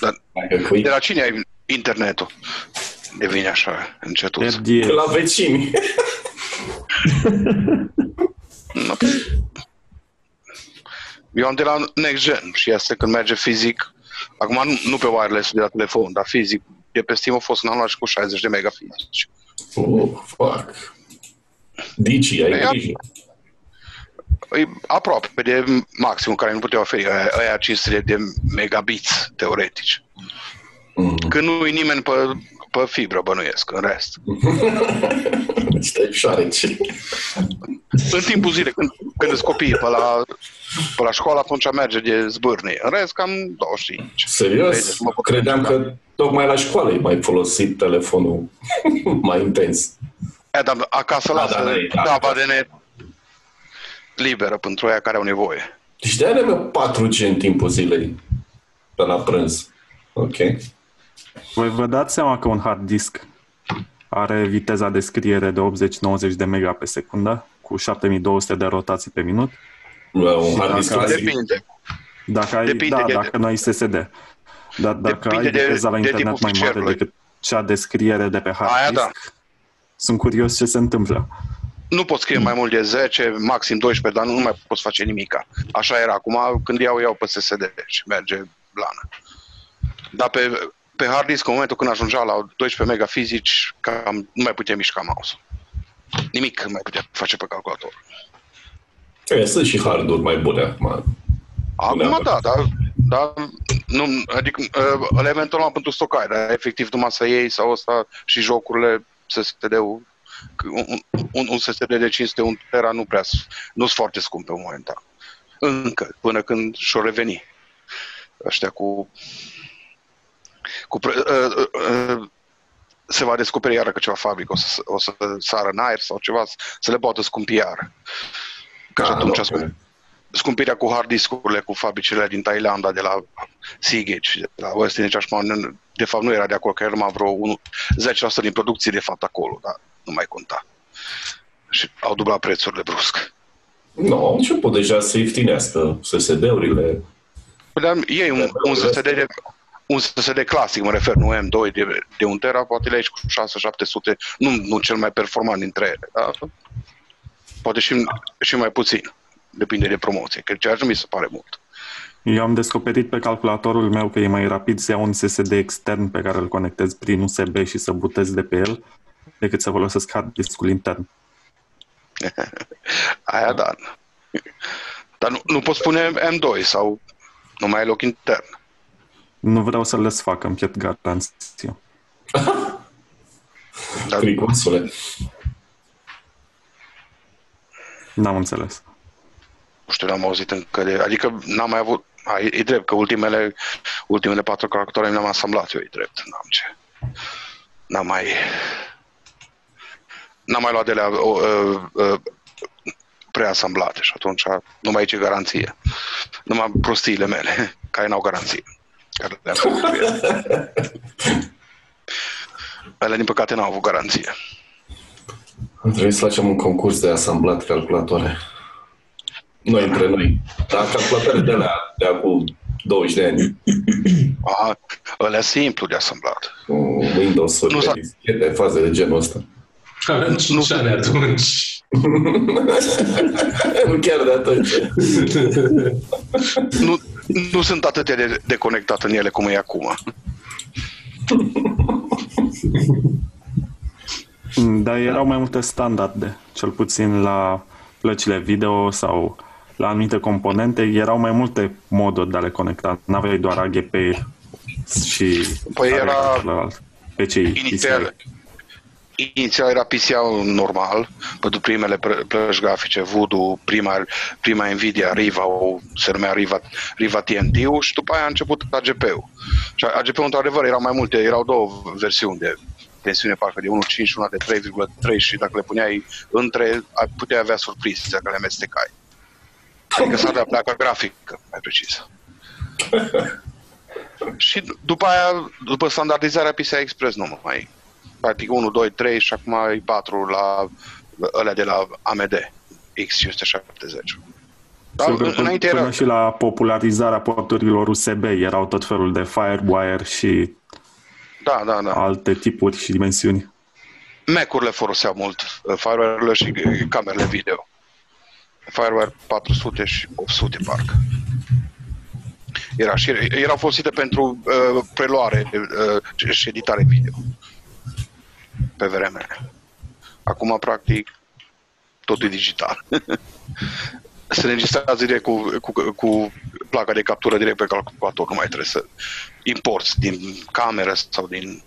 Dar Dacă cui, de la cine ai internetul? Devine așa încetul. RDA. la vecini. Nu. Eu am de la Next Gen și asta când merge fizic, acum nu, nu pe wireless de la telefon, dar fizic, de pe Steam a fost în anul și cu 60 de mega fizici. Oh, fuck. Dici, ai Păi, grijă. E aproape de maximum care nu putea oferi, aia, aia 500 de megabits teoretici. Mm. Când nu e nimeni pe, pe fibră, bănuiesc, în rest. Niște șoareci. În timpul zilei, când, când sunt copiii pe la, pe la școală, atunci merge de zbârnie. În rest, cam 25. Serios? Vedeți, mă pot Credeam gândi, că tocmai la școală e mai folosit telefonul mai intens. E, dar acasă Da, lasă da, da, e, da. taba de net liberă pentru aia care au nevoie. Deci de-aia avem 4G în timpul zilei. Pe la prânz. Ok. Voi vă dați seama că un hard disk are viteza de scriere de 80-90 de mega pe secundă, cu 7200 de rotații pe minut. La un hard Dacă disk ai- clasic. Depinde. Dacă ai, Depinde da, de- dacă nu ai SSD. Dar dacă Depinde ai de- viteza la de internet tipul mai mare fișierului. decât cea de scriere de pe hard Aia disk, da. sunt curios ce se întâmplă. Nu poți scrie mai mult de 10, maxim 12, dar nu, nu mai poți face nimica. Așa era acum, când iau, iau pe SSD și merge blană. Dar pe, pe hard disk, în momentul când ajungea la 12 mega fizici, cam, nu mai puteam mișca mouse Nimic nu mai putea face pe calculator. E, sunt și harduri mai bune acum. Acum Neapărat. da, dar da, nu, adică uh, ăla eventual am pentru stocare, dar efectiv numai să iei sau ăsta și jocurile SSD-ul un, un, un SSD de 500 un tera nu prea nu sunt foarte scumpe în momentan. Încă, până când și-o reveni. Ăștia cu cu pre, uh, uh, uh, se va descoperi iară că ceva fabrică o să, o să sară în aer sau ceva, să le poată scumpi iară. Că și Ah, atunci nu, scump, scumpirea cu hard discurile, cu fabricile din Thailanda, de la Seagate și de la Westin Ashman, de fapt nu era de acolo, că era numai vreo 1, 10% din producție de fapt acolo, dar nu mai conta. Și au dublat prețurile brusc. Nu, au început deja să ieftinească SSD-urile. Păi, dar ei un, un SSD de un SSD clasic, mă refer, nu M2 de, de 1 tera, poate le aici cu 6-700, nu, nu cel mai performant dintre ele, dar poate și, și mai puțin, depinde de promoție, că ceea ce nu mi se pare mult. Eu am descoperit pe calculatorul meu că e mai rapid să iau un SSD extern pe care îl conectez prin USB și să butez de pe el decât să folosesc hard diskul intern. Aia da. Dar nu, nu poți spune M2 sau nu mai ai loc intern. Nu vreau să le desfac, îmi pierd garanția. Dar Cricosule. N-am înțeles. nu știu, n-am auzit încă de... Adică n-am mai avut... A, e, e drept că ultimele, ultimele patru calculatoare mi le-am asamblat eu, e drept. N-am ce. N-am mai... N-am mai luat de la o, uh, uh, preasamblate și atunci nu mai e ce garanție. Numai prostiile mele, care n-au garanție. Care le-am făcut cu ele. Ele, din păcate, n-au avut garanție. Trebuie să facem un concurs de asamblat calculatoare. Noi între noi. Dar calculatoare de la de acum 20 de ani. A, ălea simplu de asamblat. Cu Windows-uri, Nu pe s-a- dischete, faze de genul ăsta. Aveam 5 ani atunci. nu chiar de atunci. nu, nu sunt atât de, de conectat în ele cum e acum. Dar erau mai multe standarde, cel puțin la plăcile video sau la anumite componente, erau mai multe moduri de a le conecta. N-aveai doar AGP și Păi care era celălalt, PCI. Inițial, inițial era PCI normal, pentru primele plă- plăci grafice, Voodoo, prima, prima Nvidia, Riva, o, se numea Riva, Riva TNT-ul și după aia a început AGP-ul. Și AGP-ul, într-adevăr, erau mai multe, erau două versiuni de tensiune, parcă de 1.5 și una de 3,3 și dacă le puneai între, a- puteai avea surprize dacă le amestecai. Adică să avea placa grafică, mai precis. și după aia, după standardizarea PCI Express nu mai practic 1, 2, 3 și acum e 4 la ălea de la AMD X570. Dar Sigur, până, înainte până era, și la popularizarea porturilor USB erau tot felul de Firewire și da, da, da. alte tipuri și dimensiuni. Mac-urile foloseau mult, uh, Firewire-urile și uh, camerele video. Firewire 400 și 800 parcă. Era și erau folosite pentru uh, preluare uh, și- și editare video pe vremea aia. Acum, practic, totul e digital. Se înregistrează direct cu, cu, cu placa de captură direct pe calculator, nu mai trebuie să importi din cameră sau din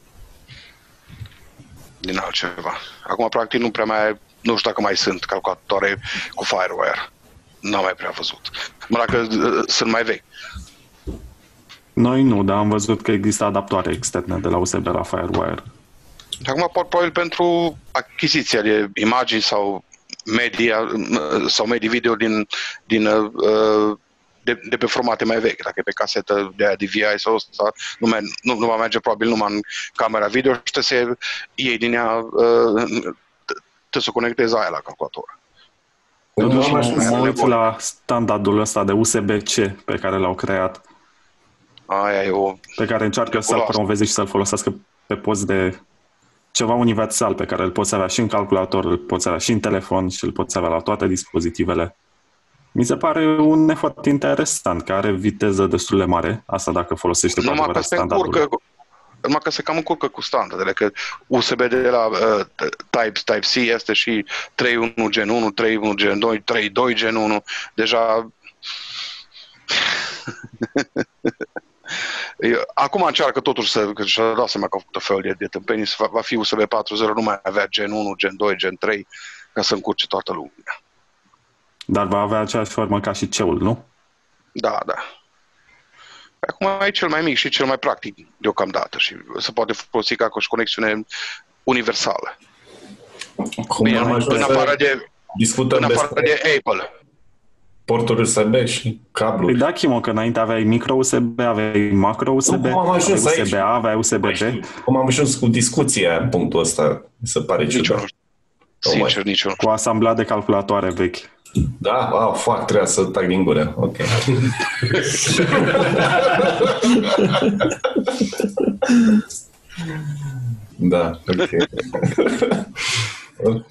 din altceva. Acum, practic, nu prea mai, nu știu dacă mai sunt calculatoare cu Firewire. N-am mai prea văzut. Mă, dacă uh, sunt mai vechi. Noi nu, dar am văzut că există adaptoare externe de la USB la Firewire. Acum, pot probabil pentru achiziția de imagini sau media uh, sau medii video din, din uh, de, de pe formate mai vechi, dacă e pe casetă de aia DVI sau ăsta, nu, mai, nu, nu va merge probabil numai în camera video și trebuie să iei din ea, uh, trebuie să conectezi aia la calculator. Totuși, am mă, ajuns mă să uit le la standardul ăsta de USB-C pe care l-au creat. Aia e o... pe care încearcă să-l Speculoasă. promoveze și să-l folosească pe post de ceva universal pe care îl poți avea și în calculator, îl poți avea și în telefon și îl poți avea la toate dispozitivele. Mi se pare un efort interesant, care are viteză destul de mare, asta dacă folosește cu Numai că adevărat se standardul. încurcă, numai că se cam încurcă cu standardele, că USB de la uh, Type, Type-C este și 3.1 Gen 1, 3.1 Gen 2, 3.2 Gen 1, deja... Eu- Acum încearcă totuși să, că și-a dat seama că au făcut o fel de, de tâmpenii, să va, va fi USB 4.0, nu mai avea Gen 1, Gen 2, Gen 3, ca să încurce toată lumea. Dar va avea aceeași formă ca și ceul, nu? Da, da. Acum e cel mai mic și cel mai practic deocamdată și se poate folosi ca și conexiune universală. Cum Bine, am în ajuns afară să de, discutăm în afară despre de Apple. Porturi USB și Păi cabluri. da, Chimo, că înainte aveai micro USB, aveai macro USB, cum am ajuns aveai aici? USB-A, aveai USB-B. Mai știu Cum am ajuns cu discuția în punctul ăsta, mi se pare Nici eu ciudat. nu știu. Sincer, nici eu nu cu asamblat de calculatoare vechi. Da? Oh, fac, trebuia să tac din gură. Ok. da, ok.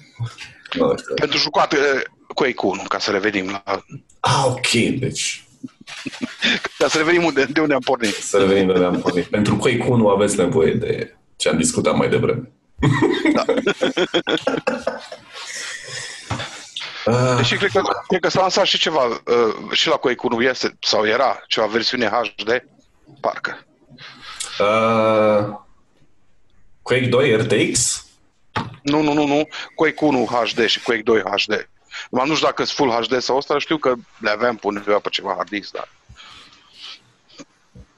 Nu știu. Pentru jucat Quake 1, ca să revenim la, ah, ok, deci ca să revenim unde, de unde am pornit. să revenim de unde am pornit. Pentru Quake 1 aveți nevoie de ce am discutat mai devreme. Da. Ah, Deși cred că, cred că s-a lansat și ceva, uh, și la Quake 1 este, sau era, ceva versiune HD, parcă. uh, Quake 2 RTX? Nu, nu, nu, nu. Quake 1 HD și Quake 2 HD. Numai nu știu dacă sunt Full HD sau ăsta, știu că le aveam pe undeva pe ceva hard disk, dar...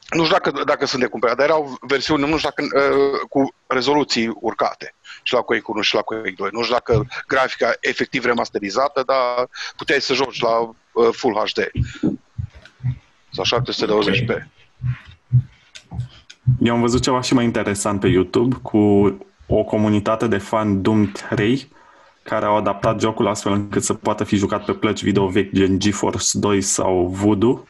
Nu știu dacă, dacă sunt de cumpărat, dar erau versiuni, nu știu dacă, uh, cu rezoluții urcate. Și la Quake 1 și la Quake 2. Nu știu dacă grafica efectiv remasterizată, dar puteai să joci la uh, Full HD. Sau 720p. Eu am văzut ceva și mai interesant pe YouTube cu o comunitate de fan Doom 3 care au adaptat jocul astfel încât să poată fi jucat pe plăci video vechi gen GeForce 2 sau Voodoo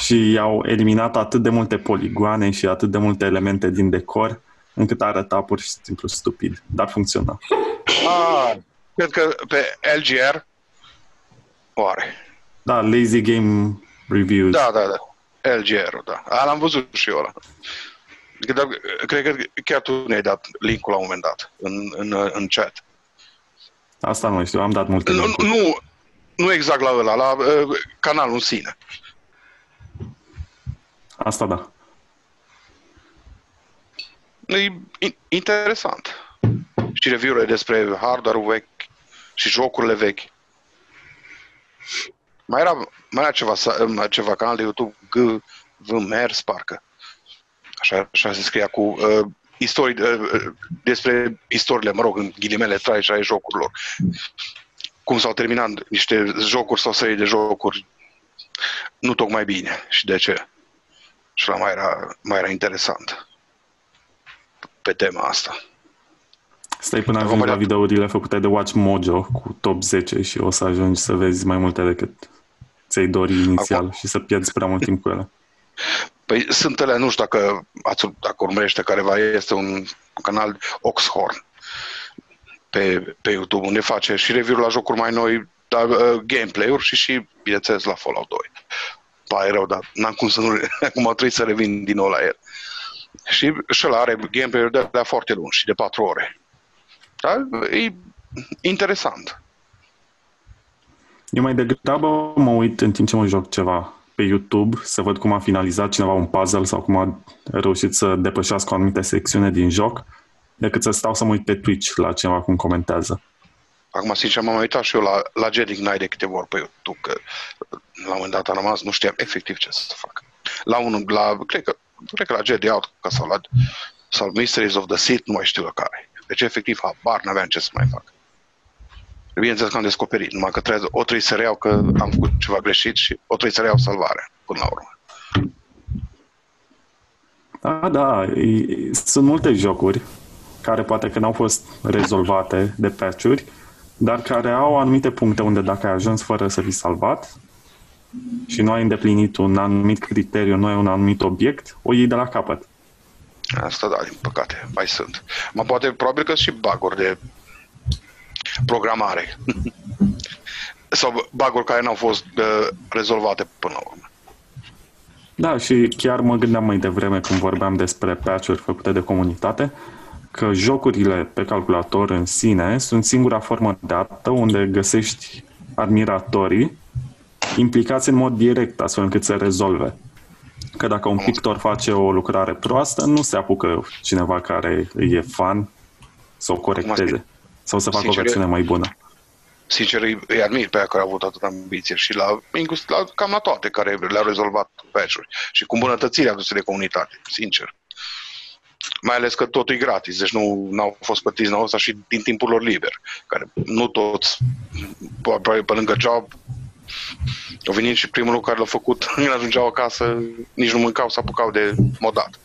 și au eliminat atât de multe poligoane și atât de multe elemente din decor încât arăta pur și simplu stupid, dar funcționa. Ah, cred că pe LGR oare. Da, Lazy Game Reviews. Da, da, da. LGR-ul, da. A, l-am văzut și eu ăla. Că, dar, cred că chiar tu ne-ai dat link-ul la un moment dat în, în, în chat. Asta nu știu, am dat multe Nu, linkuri. nu, nu exact la ăla, la uh, canalul în sine. Asta da. E in- interesant. Și review-urile despre hardware-ul vechi și jocurile vechi. Mai era, mai era ceva, sa- ceva canal de YouTube, G, V, Mers, parcă. Așa, așa se scria cu uh, istorii, uh, despre istoriile, mă rog, în ghilimele tragice ale jocurilor. Cum s-au terminat niște jocuri sau serii de jocuri nu tocmai bine și de ce. Și la mai era, mai era interesant pe tema asta. Stai până Vom ajungi la vedea. videourile făcute de Watch Mojo cu top 10 și o să ajungi să vezi mai multe decât ți-ai dori inițial Acum- și să pierzi prea mult timp cu ele. Păi sunt ele, nu știu dacă, ați, dacă urmărește careva, este un canal Oxhorn pe, pe YouTube, unde face și review-uri la jocuri mai noi, dar uh, gameplay-uri și și, bineînțeles, la Fallout 2. Pare rău, dar n-am cum să nu... Acum trebuie să revin din nou la el. Și, și ăla are gameplay-uri de, de foarte lungi și de 4 ore. Dar e interesant. Eu mai degrabă mă uit în timp ce mă joc ceva pe YouTube să văd cum a finalizat cineva un puzzle sau cum a reușit să depășească o anumită secțiune din joc decât să stau să mă uit pe Twitch la cineva cum comentează. Acum, sincer, m-am uitat și eu la, la Jedi Knight de câteva ori pe YouTube, că la un moment dat am rămas, nu știam efectiv ce să fac. La unul, la, cred că, cred că la Jedi Outcast sau la sau Mysteries of the Sith, nu mai știu la care. Deci, efectiv, habar n-aveam ce să mai fac. Bineînțeles că am descoperit, numai că trebuie, o trebuie să reiau că am făcut ceva greșit și o trebuie să reiau salvarea, până la urmă. Da, da, e- sunt multe jocuri care poate că n-au fost rezolvate de patch-uri, dar care au anumite puncte unde dacă ai ajuns fără să fii salvat, și nu ai îndeplinit un anumit criteriu, nu ai un anumit obiect, o iei de la capăt. Asta da, din păcate, mai sunt. Mă poate, probabil că și baguri de programare. Sau baguri care n-au fost uh, rezolvate până la urmă. Da, și chiar mă gândeam mai devreme când vorbeam despre patch-uri făcute de comunitate, că jocurile pe calculator în sine sunt singura formă de dată unde găsești admiratorii implicați în mod direct, astfel încât să rezolve. Că dacă un pictor face o lucrare proastă, nu se apucă cineva care îi e fan să o corecteze sau să facă o versiune mai bună. Sincer, îi admir pe aia care au avut atâta ambiție și la, la, cam la toate care le-au rezolvat patch-uri și cu îmbunătățiri aduse de comunitate, sincer. Mai ales că totul e gratis, deci nu au fost plătiți la asta și din timpul lor liber, care nu toți, pe, pe lângă job, au venit și primul lucru care l-au făcut, când ajungeau acasă, nici nu mâncau, s apucau de modat.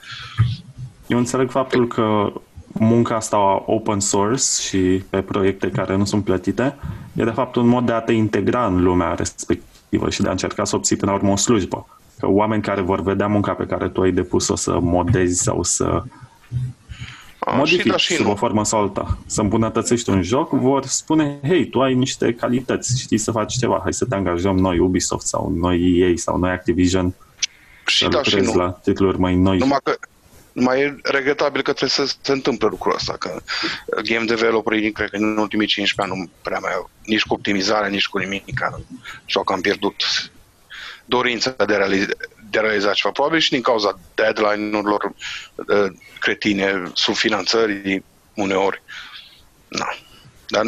Eu înțeleg faptul că munca asta open source și pe proiecte care nu sunt plătite e de fapt un mod de a te integra în lumea respectivă și de a încerca să obții până la urmă o slujbă. Că oameni care vor vedea munca pe care tu ai depus-o să modezi sau să modifici și da, și sub nu. o formă sau alta, să îmbunătățești un joc, vor spune, hei, tu ai niște calități, știi să faci ceva, hai să te angajăm noi Ubisoft sau noi EA sau noi Activision și să da, lucrezi și nu. la titluri mai noi. Numai că mai e regretabil că trebuie să se întâmple lucrul ăsta, că game developerii, cred că în ultimii 15 ani nu prea mai au nici cu optimizare, nici cu nimic, sau că am pierdut dorința de a, realiza, de a realiza ceva. Probabil și din cauza deadline-urilor uh, cretine, subfinanțării uneori. Na. Dar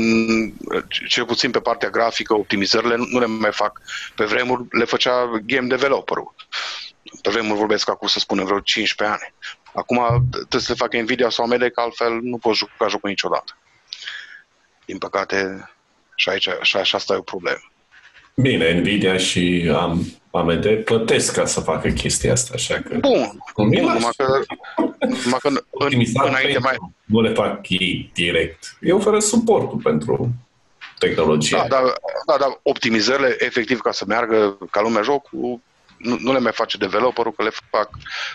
cel puțin pe partea grafică, optimizările nu le mai fac. Pe vremuri le făcea game developer-ul. Pe vremuri vorbesc acum să spunem vreo 15 ani. Acum trebuie să le facă Nvidia sau AMD, că altfel nu poți juca jocul niciodată. Din păcate, și aici și așa asta e o problemă. Bine, Nvidia și am, AMD plătesc ca să facă chestia asta, așa că... Bun, bun numai că, numai că în, înainte mai... Nu le fac ei direct. Eu oferă suportul pentru tehnologie. Da, da, da, da, optimizările efectiv ca să meargă ca lumea jocul nu, nu le mai face developerul, că le fac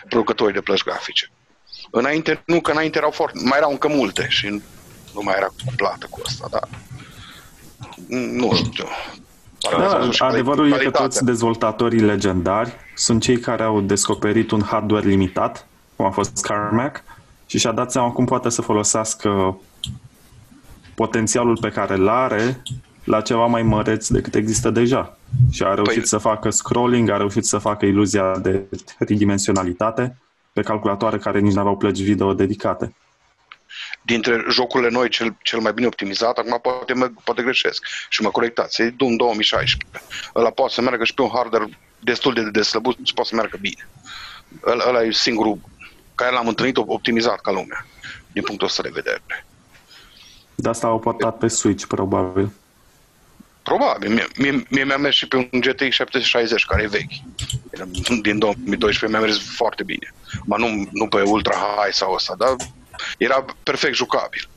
producătorii de plăci grafice. Înainte, nu, că înainte erau foarte, mai erau încă multe și nu mai era plată cu asta, dar nu știu. Da, adevărul e că toți dezvoltatorii legendari sunt cei care au descoperit un hardware limitat, cum a fost Carmack, și și-a dat seama cum poate să folosească potențialul pe care îl are la ceva mai măreț decât există deja. Și a reușit păi... să facă scrolling, a reușit să facă iluzia de tridimensionalitate pe calculatoare care nici nu aveau plăci video dedicate. Dintre jocurile noi, cel, cel mai bine optimizat, acum poate, mă, poate greșesc și mă corectați, e Doom 2016. Ăla poate să meargă și pe un hardware destul de deslăbut și poate să meargă bine. Ăla, ăla e singurul care l-am întâlnit optimizat ca lumea, din punctul ăsta de vedere. De asta au portat pe Switch, probabil. Probabil. Mie, mie, mie mi-a mers și pe un GTX 760, care e vechi. Din 2012 mi-a mers foarte bine. Ma nu, nu pe ultra high sau ăsta, dar era perfect jucabil.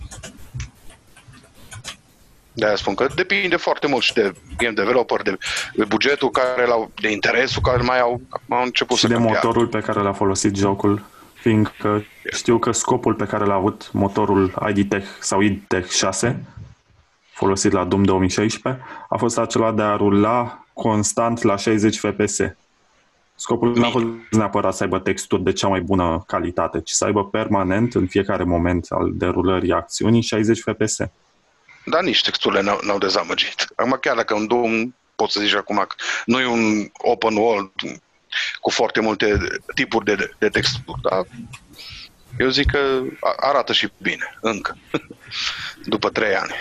De-aia spun că depinde foarte mult și de game developer, de, de bugetul care l-au, de interesul care mai au, au început și să de motorul pe care l-a folosit jocul, fiindcă știu că scopul pe care l-a avut motorul IDTech sau IDTech 6 folosit la Doom 2016 a fost acela de a rula constant la 60 FPS. Scopul nu a fost neapărat să aibă texturi de cea mai bună calitate, ci să aibă permanent, în fiecare moment al derulării acțiunii, 60 FPS. Da, nici texturile n-au, n-au dezamăgit. Acum, chiar dacă un Doom, pot să zici acum că nu e un open world cu foarte multe tipuri de, de texturi, dar eu zic că arată și bine, încă, după trei ani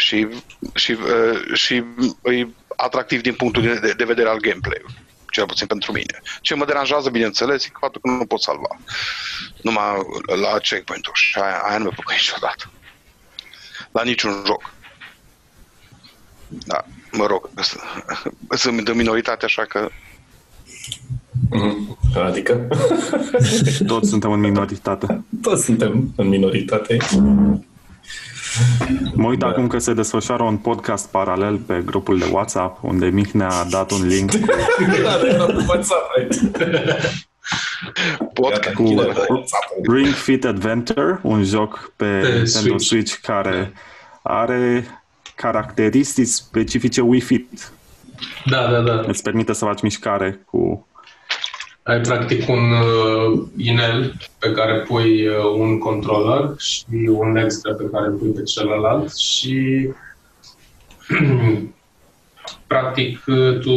și, și, uh, și e atractiv din punctul de, de vedere al gameplay-ului cel puțin pentru mine. Ce mă deranjează, bineînțeles, e faptul că nu pot salva. Numai la checkpoint-uri și aia, aia nu mi-a plăcut niciodată. La niciun joc. Da, mă rog, sunt de minoritate, așa că... Mm, adică? Toți suntem în minoritate. Toți suntem în minoritate. Mă uit acum că se desfășoară un podcast paralel pe grupul de WhatsApp, unde Mihnea a dat un link da, de fapt, WhatsApp aici. Podcast. cu Ring Fit Adventure, un joc pe Nintendo Switch. Switch care are caracteristici specifice Wii Fit. Da, da, da. Îți permite să faci mișcare cu... Ai practic un uh, inel pe care pui uh, un controller și un extra pe care îl pui pe celălalt și practic uh, tu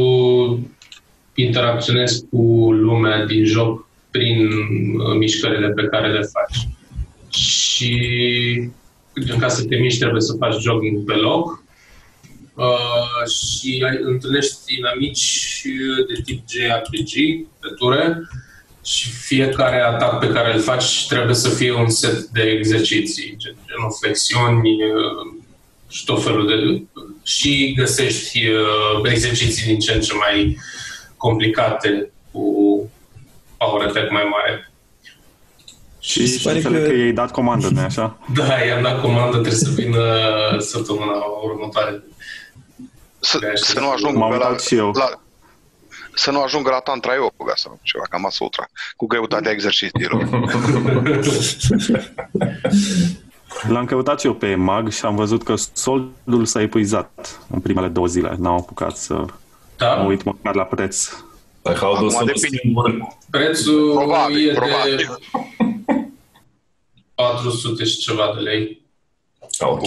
interacționezi cu lumea din joc prin uh, mișcările pe care le faci. Și ca să te miști trebuie să faci jogging pe loc Uh, și ai, întâlnești inamici de tip JRPG, pe ture, și fiecare atac pe care îl faci trebuie să fie un set de exerciții, gen genuflexiuni uh, și tot felul de... și găsești uh, exerciții din ce în ce mai complicate cu power attack mai mare. Și, Mi se și pare înțeleg că- că i-ai dat comandă, nu așa? Da, i-am dat comandă, trebuie să vină săptămâna următoare. Să, De să nu ajung M-am pe la, uitat și eu. la, să nu ajungă la Tantra Yoga sau ceva, ca Masutra, cu greutatea exercițiilor. L-am căutat și eu pe mag și am văzut că soldul s-a epuizat în primele două zile. N-am apucat să Da? mă uit măcar la preț. Like how Acum does să depinde. schimb Prețul Probabil, e de probabil. 400 și ceva de lei. Ah, ok.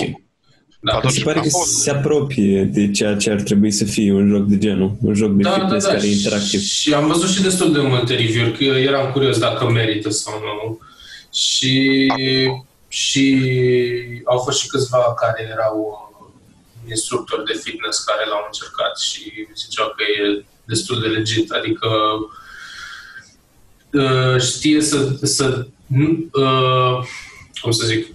Da, Atunci- Mi se pare că a fost- se apropie de ceea ce ar trebui să fie un joc de genul, un joc de da, da, fitness da. care e interactiv. Și am văzut și destul de multe review-uri, că eram curios dacă merită sau nu. Și, și au fost și câțiva care erau uh, instructori de fitness care l-au încercat și ziceau că e destul de legit, adică uh, știe să, să nu- uh, cum să zic,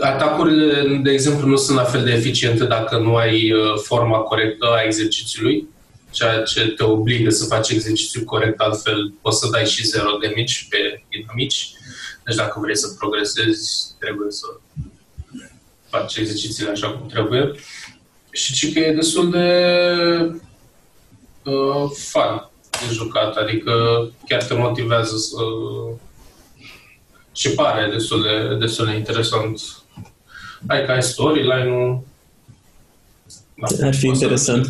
atacurile, de exemplu, nu sunt la fel de eficiente dacă nu ai uh, forma corectă a exercițiului, ceea ce te obligă să faci exercițiul corect, altfel poți să dai și zero de mici pe inamici. Deci dacă vrei să progresezi, trebuie să faci exercițiile așa cum trebuie. Și ci că e destul de uh, fun de jucat, adică chiar te motivează să... Și pare destul de, destul de interesant. Ai ca ai storyline-ul... Da, Ar fi poți să- interesant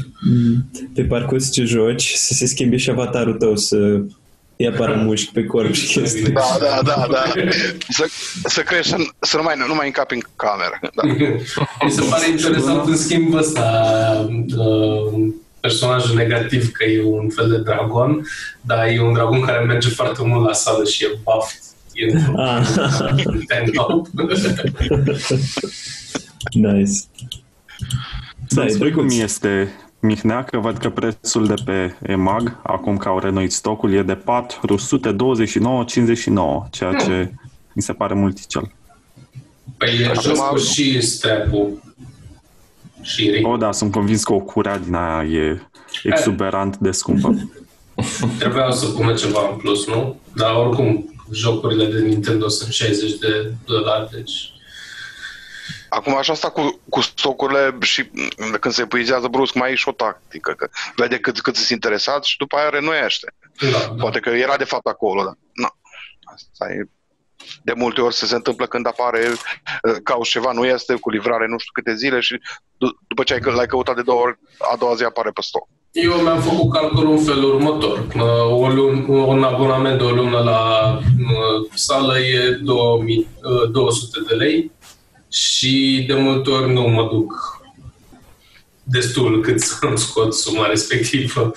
pe parcurs ce joci să se schimbe și avatarul tău să ia paramușchi pe corp și chestii. Da, da, da, da. Să, să crești, să, să nu mai, nu mai încapi în cameră. Da. Mi se pare interesant în schimb ăsta uh, personajul negativ că e un fel de dragon, dar e un dragon care merge foarte mult la sală și e buff. E Ah. într-un tank top. Nice. Da, Să-mi e spui cum drăguț. este Mihnea, că văd că prețul de pe EMAG, acum că au renoit stocul, e de 429,59, ceea ce mi se pare multicel. Păi e Acum- jos cu și strap-ul. Și ring. O, da, sunt convins că o curea din aia e exuberant de scumpă. Trebuiau să pună ceva în plus, nu? Dar oricum, jocurile de Nintendo sunt 60 de dolari, deci... Acum așa asta cu, cu stocurile și m, când se epuizează brusc mai e și o tactică, că vede cât, cât sunt interesat și după aia renoiește. Da, da. Poate că era de fapt acolo, dar nu. Asta e de multe ori se, se întâmplă când apare, uh, cauți ceva, nu este, cu livrare nu știu câte zile și d- după ce ai, că- l-ai căutat de două ori, a doua zi apare pe stoc. Eu mi-am făcut calculul în felul următor. Uh, O lun, un abonament de o lună la uh, sală e 2000, uh, 200 de lei și de multe ori nu mă duc destul cât să-mi scot suma respectivă.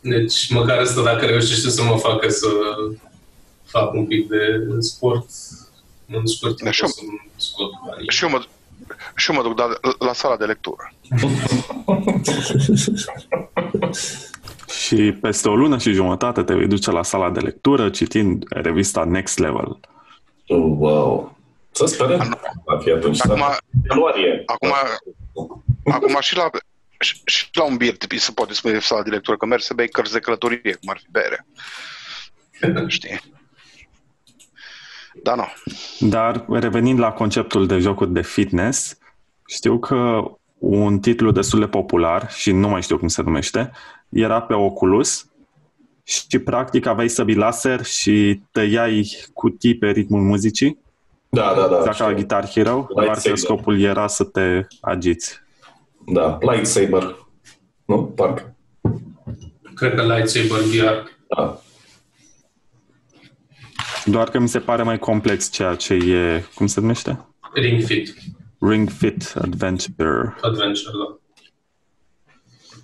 Deci măcar asta dacă reușește să mă facă să fac un pic de sport, în scurt timp Așa. o să-mi scot banii. Și eu mă, și eu mă duc la, la sala de lectură. Și peste o lună și jumătate te vei duce la sala de lectură citind revista Next Level. Oh, wow. Să sperăm. Va fi atunci. Acum, da. Ianuarie. acum, acum și la și, și la un bier tipii se poate spune sala de lectură, că mergi să bei cărți de călătorie, cum ar fi bere. Știi? Da, nu. Dar revenind la conceptul de jocuri de fitness, știu că un titlu destul de popular, și nu mai știu cum se numește, era pe Oculus și practic aveai săbi laser și tăiai cutii pe ritmul muzicii. Da, da, da. Dacă la Guitar Hero, doar că Lightsaber. scopul era să te agiți. Da, lightsaber. Nu? Parcă. Cred că Lightsaber VR. Da. Doar că mi se pare mai complex ceea ce e, cum se numește? Ring Fit Ring Fit Adventure. Adventure, da.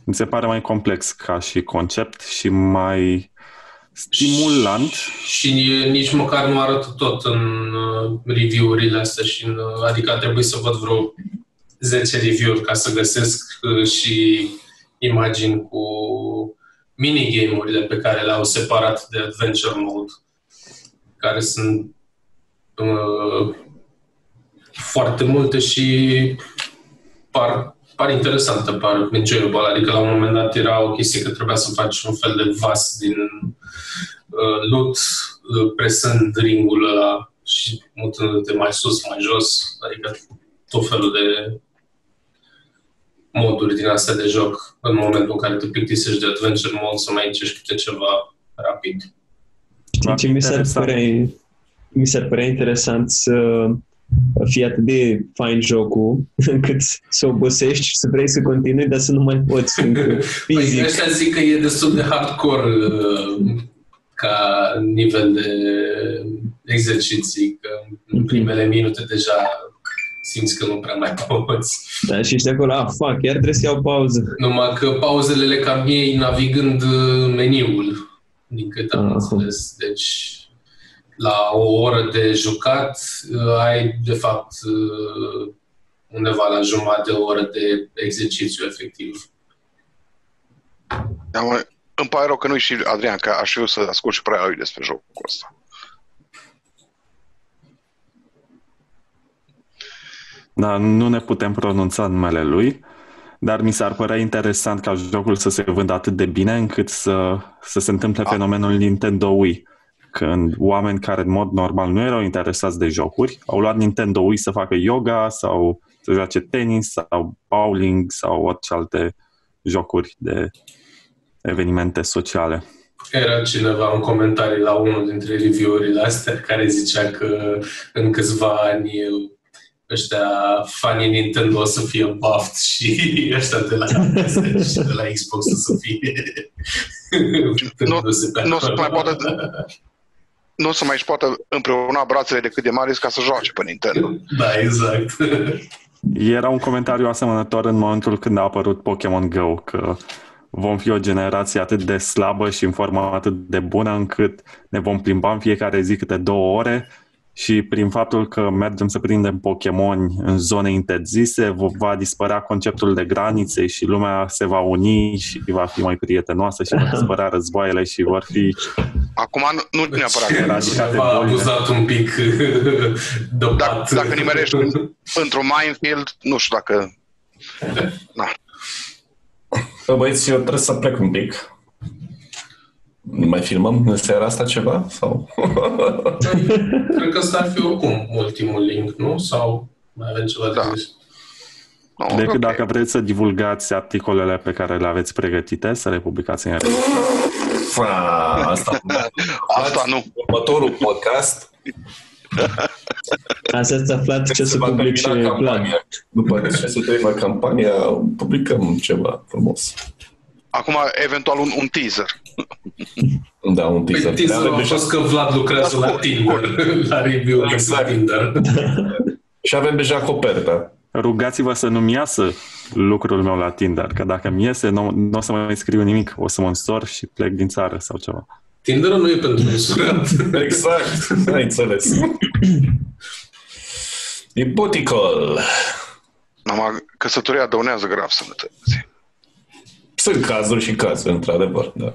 Mi se pare mai complex ca și concept și mai stimulant. Și nici măcar nu arătă tot în uh, review-urile astea și în, uh, adică a trebuit să văd vreo 10 review-uri ca să găsesc uh, și imagini cu minigame-urile pe care le-au separat de Adventure Mode, care sunt uh, foarte multe și par, par interesante, par enjoyable. Adică la un moment dat era o chestie că trebuia să faci un fel de vas din uh, loot, uh, presând ringul ăla și mutându-te mai sus, mai jos, adică tot felul de moduri din astea de joc în momentul în care te plictisești de adventure mode să mai încerci câte ceva rapid. Știi ce mi s-ar Interesant. părea, mi s-ar părea interesant să fie atât de fain jocul încât să obosești și să vrei să continui, dar să nu mai poți încă Păi, fizic. ăștia zic că e destul de hardcore uh, ca nivel de exerciții, că în primele minute deja simți că nu prea mai poți. Da, și ești acolo, ah, fuck, iar trebuie să iau pauză. Numai că pauzele le cam iei navigând uh, meniul, din cât am Ah. înțeles. Deci, la o oră de jucat, uh, ai, de fapt, uh, undeva la jumătate de oră de exercițiu efectiv. Am, îmi pare rău că nu și Adrian, că aș eu să ascult și prea lui despre jocul ăsta. Da, nu ne putem pronunța numele lui, dar mi s-ar părea interesant ca jocul să se vândă atât de bine încât să, să se întâmple fenomenul Nintendo Wii. Când oameni care în mod normal nu erau interesați de jocuri, au luat Nintendo Wii să facă yoga sau să joace tenis sau bowling sau orice alte jocuri de evenimente sociale. Era cineva în comentarii la unul dintre review-urile astea care zicea că în câțiva ani ăștia fanii Nintendo o să fie buffed și ăștia de la, și de la Xbox o să fie târându-se pe nu o să acolo. mai poată- Nu o să mai își poată împreuna brațele decât de mari ca să joace pe Nintendo. Da, exact. Era un comentariu asemănător în momentul când a apărut Pokémon Go, că vom fi o generație atât de slabă și în formă atât de bună încât ne vom plimba în fiecare zi câte două ore și prin faptul că mergem să prindem Pokémon în zone interzise, v- va dispărea conceptul de granițe și lumea se va uni și va fi mai prietenoasă și vor dispărea războaiele și vor fi... Acum nu, nu neapărat. Eradicate Cineva a bolile. abuzat un pic de Dacă, pat. dacă nimerești în- într-un minefield, nu știu dacă... Na. Bă, băieți, eu trebuie să plec un pic. Mai filmăm în seara asta ceva? Sau? Cred că ăsta ar fi oricum ultimul link, nu? Sau mai avem ceva de Da. zis? Nu, Decât ok. dacă vreți să divulgați articolele pe care le aveți pregătite, să le publicați în Fa, asta, Asta nu. următorul podcast Asta ați aflat ce se să va publice termina plan. campania. După ce se termină campania, publicăm ceva frumos. Acum, eventual, un, un teaser. Da, un Păi teaser. teaserul Avem a deja- fost că Vlad lucrează la Tinder, la review Exact. exact. Tinder. Și avem deja coperta. Rugați-vă să nu-mi iasă lucrul meu la Tinder, că dacă mi iese, nu, nu o să mai scriu nimic, o să mă însor și plec din țară sau ceva. Tinderul nu e pentru însurat. Exact, ai înțeles. Ipoticol. Numai căsătoria dăunează grav sănătății. Sunt cazuri și cazuri, într-adevăr, da.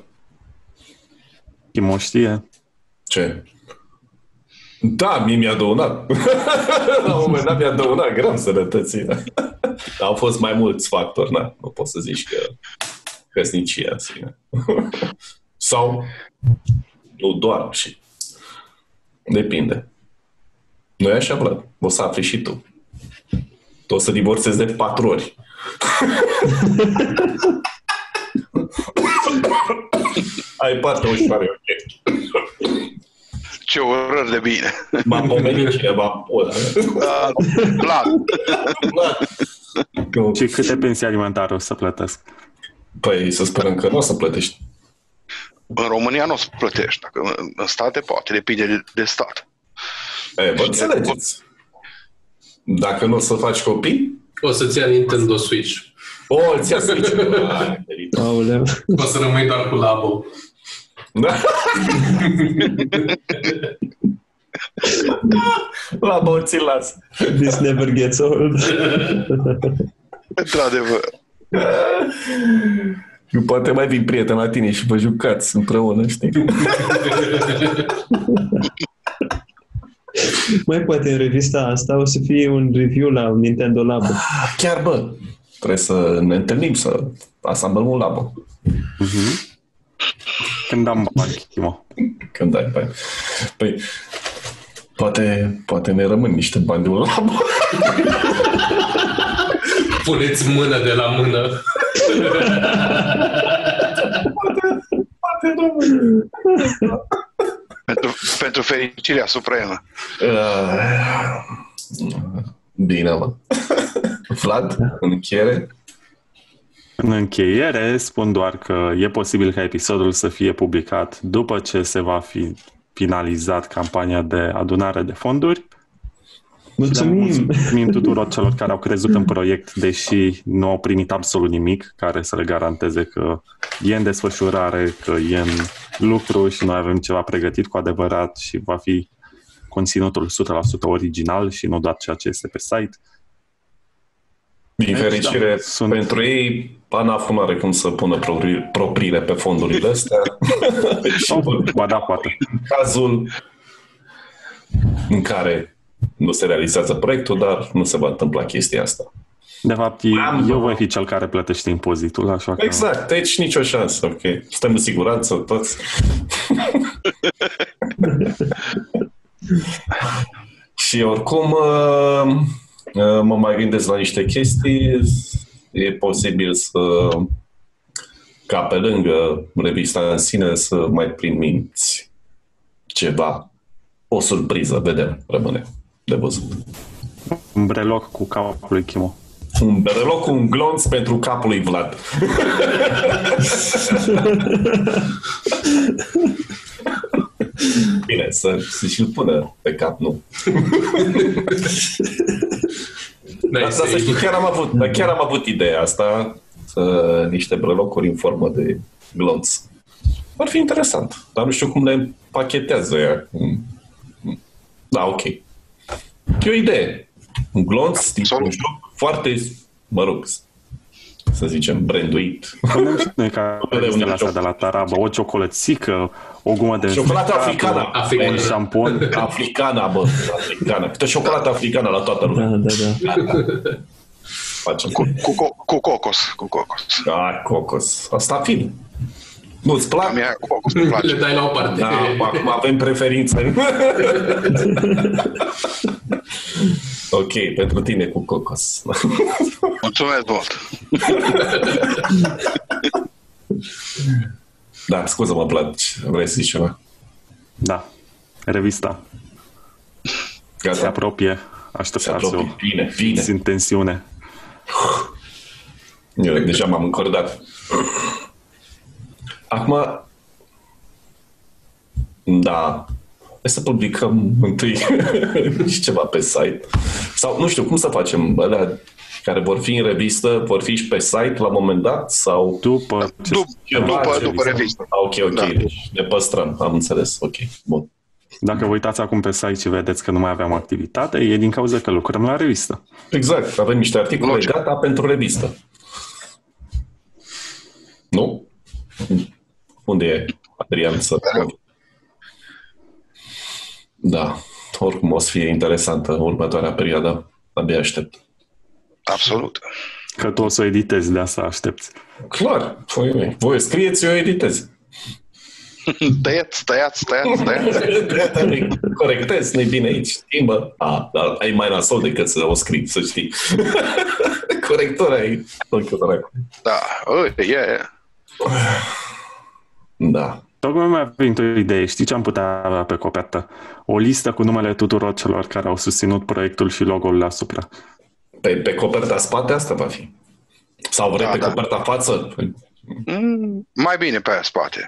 Timo știe. Ce? Da, mie mi-a dăunat. La un moment dat mi-a dăunat grav sănătății. Dar au fost mai mulți factori, na. Nu poți să zici că căsnicia în sine. Sau nu doar și depinde. nu e așa, Vlad? O să afli și tu. Tu o să divorțezi de patru ori. Ai parte ușoară, ok. Ce urări de bine. M-a pomenit cineva. Bă, Da, Vlad, da. Și câte pensii alimentare o să plătesc? Păi să sperăm că nu o să plătești. în România nu o să plătești. Dacă în- în state poate, depinde de, de stat. E, vă înțelegeți. Dacă nu o să faci copii, O să-ți ia Nintendo Switch. O, îți ia Switch. Ai, merit. Aoleu. O să rămâi doar cu Labo. Da. La bă, ți las. This never gets old. Într-adevăr. Eu poate mai vin prieten la tine și vă jucați împreună, știi? Mai poate în revista asta o să fie un review la un Nintendo Labo. Ah, Chiar, bă, trebuie să ne întâlnim, să asamblăm un labo. Când am bani, Chimo. Când ai bani. Păi, poate, poate ne rămân niște bani de un labo. Puneți mână de la mână. Poate rămân. Pentru, pentru fericirea supremă. Uh, Bine, mă. Vlad, în încheiere? În încheiere, spun doar că e posibil ca episodul să fie publicat după ce se va fi finalizat campania de adunare de fonduri. Mulțumim! Mulțumim tuturor celor care au crezut în proiect, deși nu au primit absolut nimic care să le garanteze că e în desfășurare, că e în lucru și noi avem ceva pregătit cu adevărat și va fi conținutul 100% original și nu doar ceea ce este pe site. Din Deci, fericire, da, sunt- pentru ei, ANAF nu are cum să pună propri- propriile pe fondurile astea. și vor Ba da, poate. cazul în care nu se realizează proiectul, dar nu se va întâmpla chestia asta. De fapt, Am- eu voi fi cel care plătește impozitul, așa că... Exact, deci nicio șansă, ok. Suntem în siguranță toți. și oricum uh, uh, mă mai gândesc la niște chestii. E posibil să ca pe lângă revista în sine să mai primiți ceva. O surpriză, vedem, rămâne de văzut. Un breloc cu capul lui Chimo. Un bereloc cu un glonț pentru capul lui Vlad. Bine, să, să și-l pună pe cap, nu. Dar Nice. să știi, chiar am avut, dar chiar am avut ideea asta, să, niște brelocuri în formă de glonț. Ar fi interesant, dar nu știu cum le pachetează ea. Da, ok. E o idee. Un glonț din un Absolut. joc foarte, mă rog, să zicem, branduit. Punem și noi ca Vedem un de astea joc. de la Taraba, o ciocolățică, o gumă de Ciocolată înficat, africană. Africană. un șampon. Africana, bă, africana. Câte ciocolată africană la toată Da, lumea. da, da. Facem. Cu, cu, co- cu cocos. Cu cocos. Ah, cocos. Asta fin. Nu-ți plac? Mie cu cocos îmi place. Le dai la o parte. Da, acum avem preferințe. ok, pentru tine cu cocos. Mulțumesc mult. da, scuză-mă, Vlad, vrei să zici ceva? Da, revista se Gata, apropie, se așteptați-o. apropie. Vine, vine. Sunt tensiune. Eu deja m-am încordat. Acum, da, hai să publicăm întâi și ceva pe site. Sau, nu știu, cum să facem? Alea care vor fi în revistă, vor fi și pe site la un moment dat? Sau După ce Dup- ceva? după, ce după vi se- revistă. Ah, Ok, ok, Da. deci ne păstrăm, am înțeles, ok, bun. Dacă vă uitați acum pe site și vedeți că nu mai aveam activitate, e din cauza că lucrăm la revistă. Exact, avem niște articole Logic. gata pentru revistă. Nu? Unde e Adrian să... Da, oricum o să fie interesantă următoarea perioadă. Abia aștept. Absolut. Că tu o să o editezi, de asta aștepți. Clar, voi, voi scrieți, eu editez. Tăiați, tăiați, tăiați, tăiați. Corectez, nu-i bine aici, schimbă. A, dar ai mai nasol decât să o scrii, să știi. Corectura ai. Da, uite, e, e. Da. Tocmai mi-a venit o idee. Știi ce am putea avea pe copertă? O listă cu numele tuturor celor care au susținut proiectul și logo-ul asupra. Pe, pe coperta spate asta va fi. Sau vrei Da, pe da. coperta față? Mm, mai bine pe aia spate.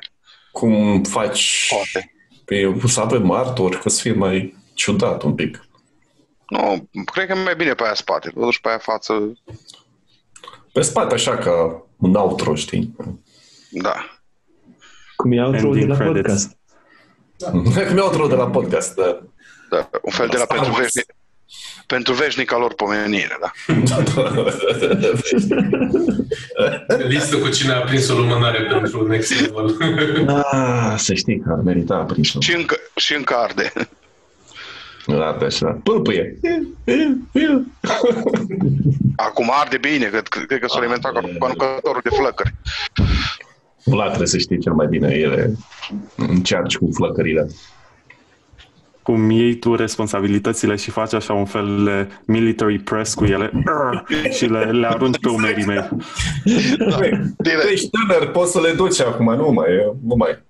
Cum faci? Poate. Pe, să avem martori, că să fie mai ciudat un pic. Nu, cred că e mai bine pe aia spate. Totuși pe aia față, Pe spate, așa, ca un outro, știi? da. Cum e outro de Ending la credits. podcast. Cum e outro de la podcast, da. da. Un fel de la Star pentru, Wars. veșnic, pentru veșnica lor pomenire, da. Listă cu cine a prins o lumânare pentru next level. Ah, să știi că ar merita aprinsul. Și încă, și încă arde. Da, așa. Pâlpâie. Acum arde bine, cred, cred că s-a alimentat cu anucătorul de flăcări. Vlad trebuie să știi cel mai bine. Ele încerci cu flăcările. Cum iei tu responsabilitățile și faci așa un fel de military press cu ele și le, le arunci pe umerii mei. Direct. Tu ești tânăr, poți să le duci acum, nu mai, nu mai.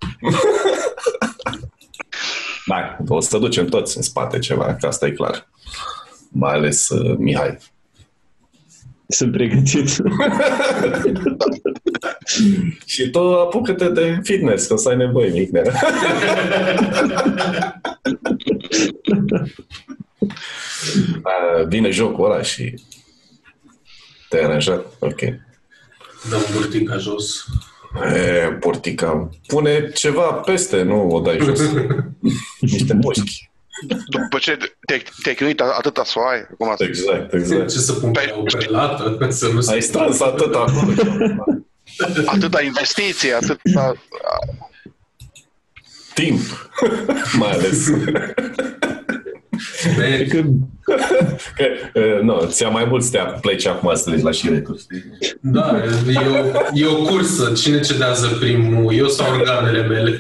Da, o să ducem toți în spate ceva, că asta e clar. Mai ales uh, Mihai. Sunt pregătit. Și tu apucă-te de fitness, că o să ai nevoie, Mihnea. A, Vine jocul ăla și te-ai aranjat? Ok. Dăm burtica jos. E, portica. Pune ceva peste, nu o dai jos. Niște mușchi. După ce te, te-ai chinuit atâta să o ai, cum asta? Exact, exact. Ce să pun pe ea o prelată? Să nu se... Ai strâns atât acolo. Atâta investiție, atâta... Timp. Mai ales. Cred că Că, uh, nu, ți-a mai mult să te pleci acum să legi la șireturi, știi? Da, e o, e o cursă. Cine cedează primul? Eu sau organele mele?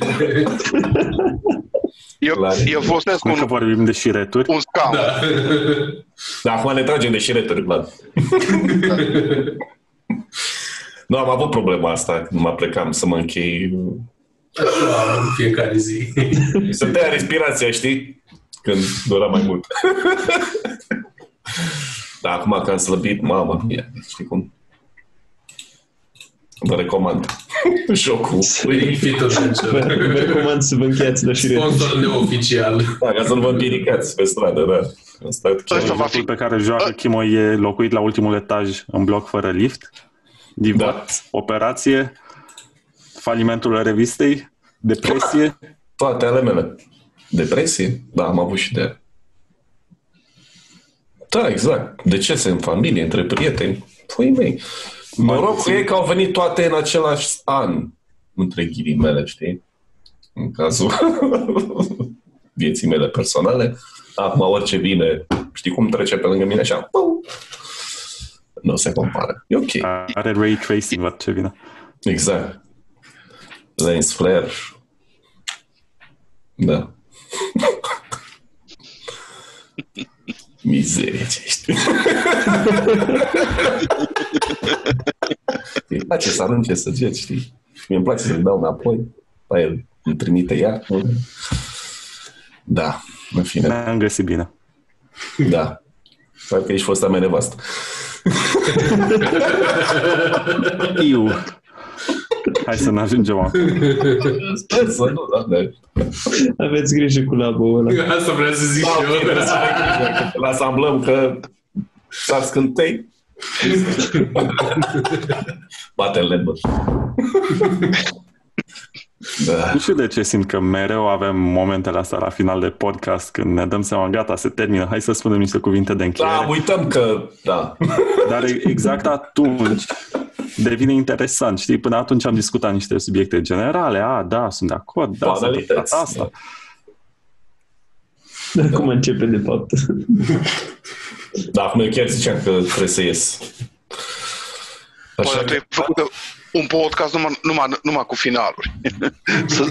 Eu, Clar. eu folosesc Cum că un, vorbim de șireturi? un scaun. Da. Dar acum ne tragem de șireturi, Vlad. nu, am avut problema asta când mă plecam să mă închei. Așa, în fiecare zi. Să tăia respirația, știi? Când dura mai mult. Dar acum că am slăbit, mamă, mie, știi cum? Vă recomand jocul. Ring Fit vă, Adventure. vă recomand să vă încheiați la șire. Sponsor neoficial. Da, ca să nu vă împiricați pe stradă, da. Asta chiar Asta va Jocul fi. pe care joacă Chimo e locuit la ultimul etaj în bloc fără lift. Divat, Da. operație, falimentul revistei, depresie. toate ale mele. Depresie? Da, am avut și de ele. Da, exact. Decese în familie, între prieteni. Păi mei. Norocul e că au venit toate în același an, între ghilimele, știi? În cazul vieții mele personale. Acum orice vine, știi cum trece pe lângă mine așa? Pum! Nu se compară. E ok. Are ray tracing, văd ce vine. Exact. Lens flare. Da. Mizerie ce ești. Îi place să arunce săgeți, știi? Mie îmi place să-l dau înapoi. Pa el îmi trimite ea. Da, în fine, Ne-am găsit bine. da. Parcă ești fosta mea nevastă. Iu. Hai să ne ajungem acum. Sper să nu, da, da. Aveți grijă cu labul ăla. Asta vreau să zic Da, și ok, eu. trebuie să fie grijă, că Îl asamblăm că s-ar scântei. Bate în lemnă. Da. Nu știu de ce simt că mereu avem momentele astea la final de podcast când ne dăm seama, gata, se termină, hai să spunem niște cuvinte de da, încheiere. uităm că, da. Dar exact atunci devine interesant, știi? Până atunci am discutat niște subiecte generale, a, da, sunt de acord, da, s-a Banalități. întâmplat asta. Acum începe de fapt. Da, acum eu chiar ziceam că trebuie să ies. Așa Așa tu că, ai făcut, un podcast numai, numai, numai cu finaluri. să,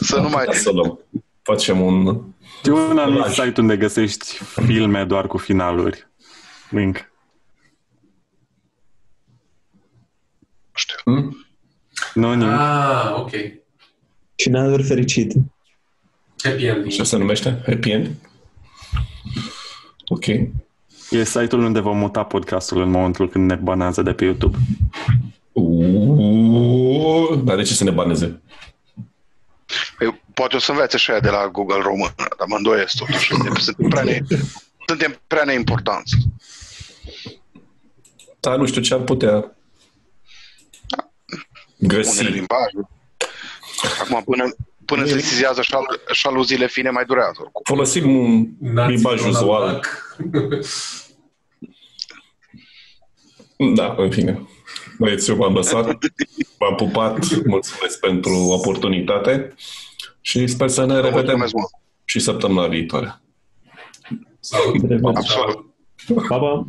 să nu mai... Să luăm. Facem un... E un anumit Colaj. site unde găsești filme doar cu finaluri. Link. Știu. Hmm? Nu, nimic. Ah, ok. Finaluri fericite. Happy ending. Așa se numește? Happy End? Ok. E site-ul unde vom muta podcastul în momentul când ne banează de pe YouTube. Uuuu, dar de ce să ne baneze? Păi, poate o să învețe și aia de la Google română, dar mă îndoiesc totuși. Suntem prea, ne, suntem prea neimportanți. Dar nu știu ce ar putea găsi. Unele limbaje. Acum, până, până se sesizează șal, șaluziile fine, mai durează oricum. Folosim un limbaj uzual. Da, în fine. Băieți, eu v-am lăsat, v-am pupat, mulțumesc pentru oportunitate și sper să ne revedem Mulțumesc mult. și săptămâna viitoare. Salut. Absolut. Pa, pa!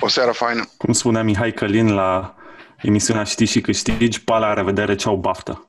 O seară faină. Cum spunea Mihai Călin la emisiunea Știi și câștigi, pa la revedere, ceau baftă!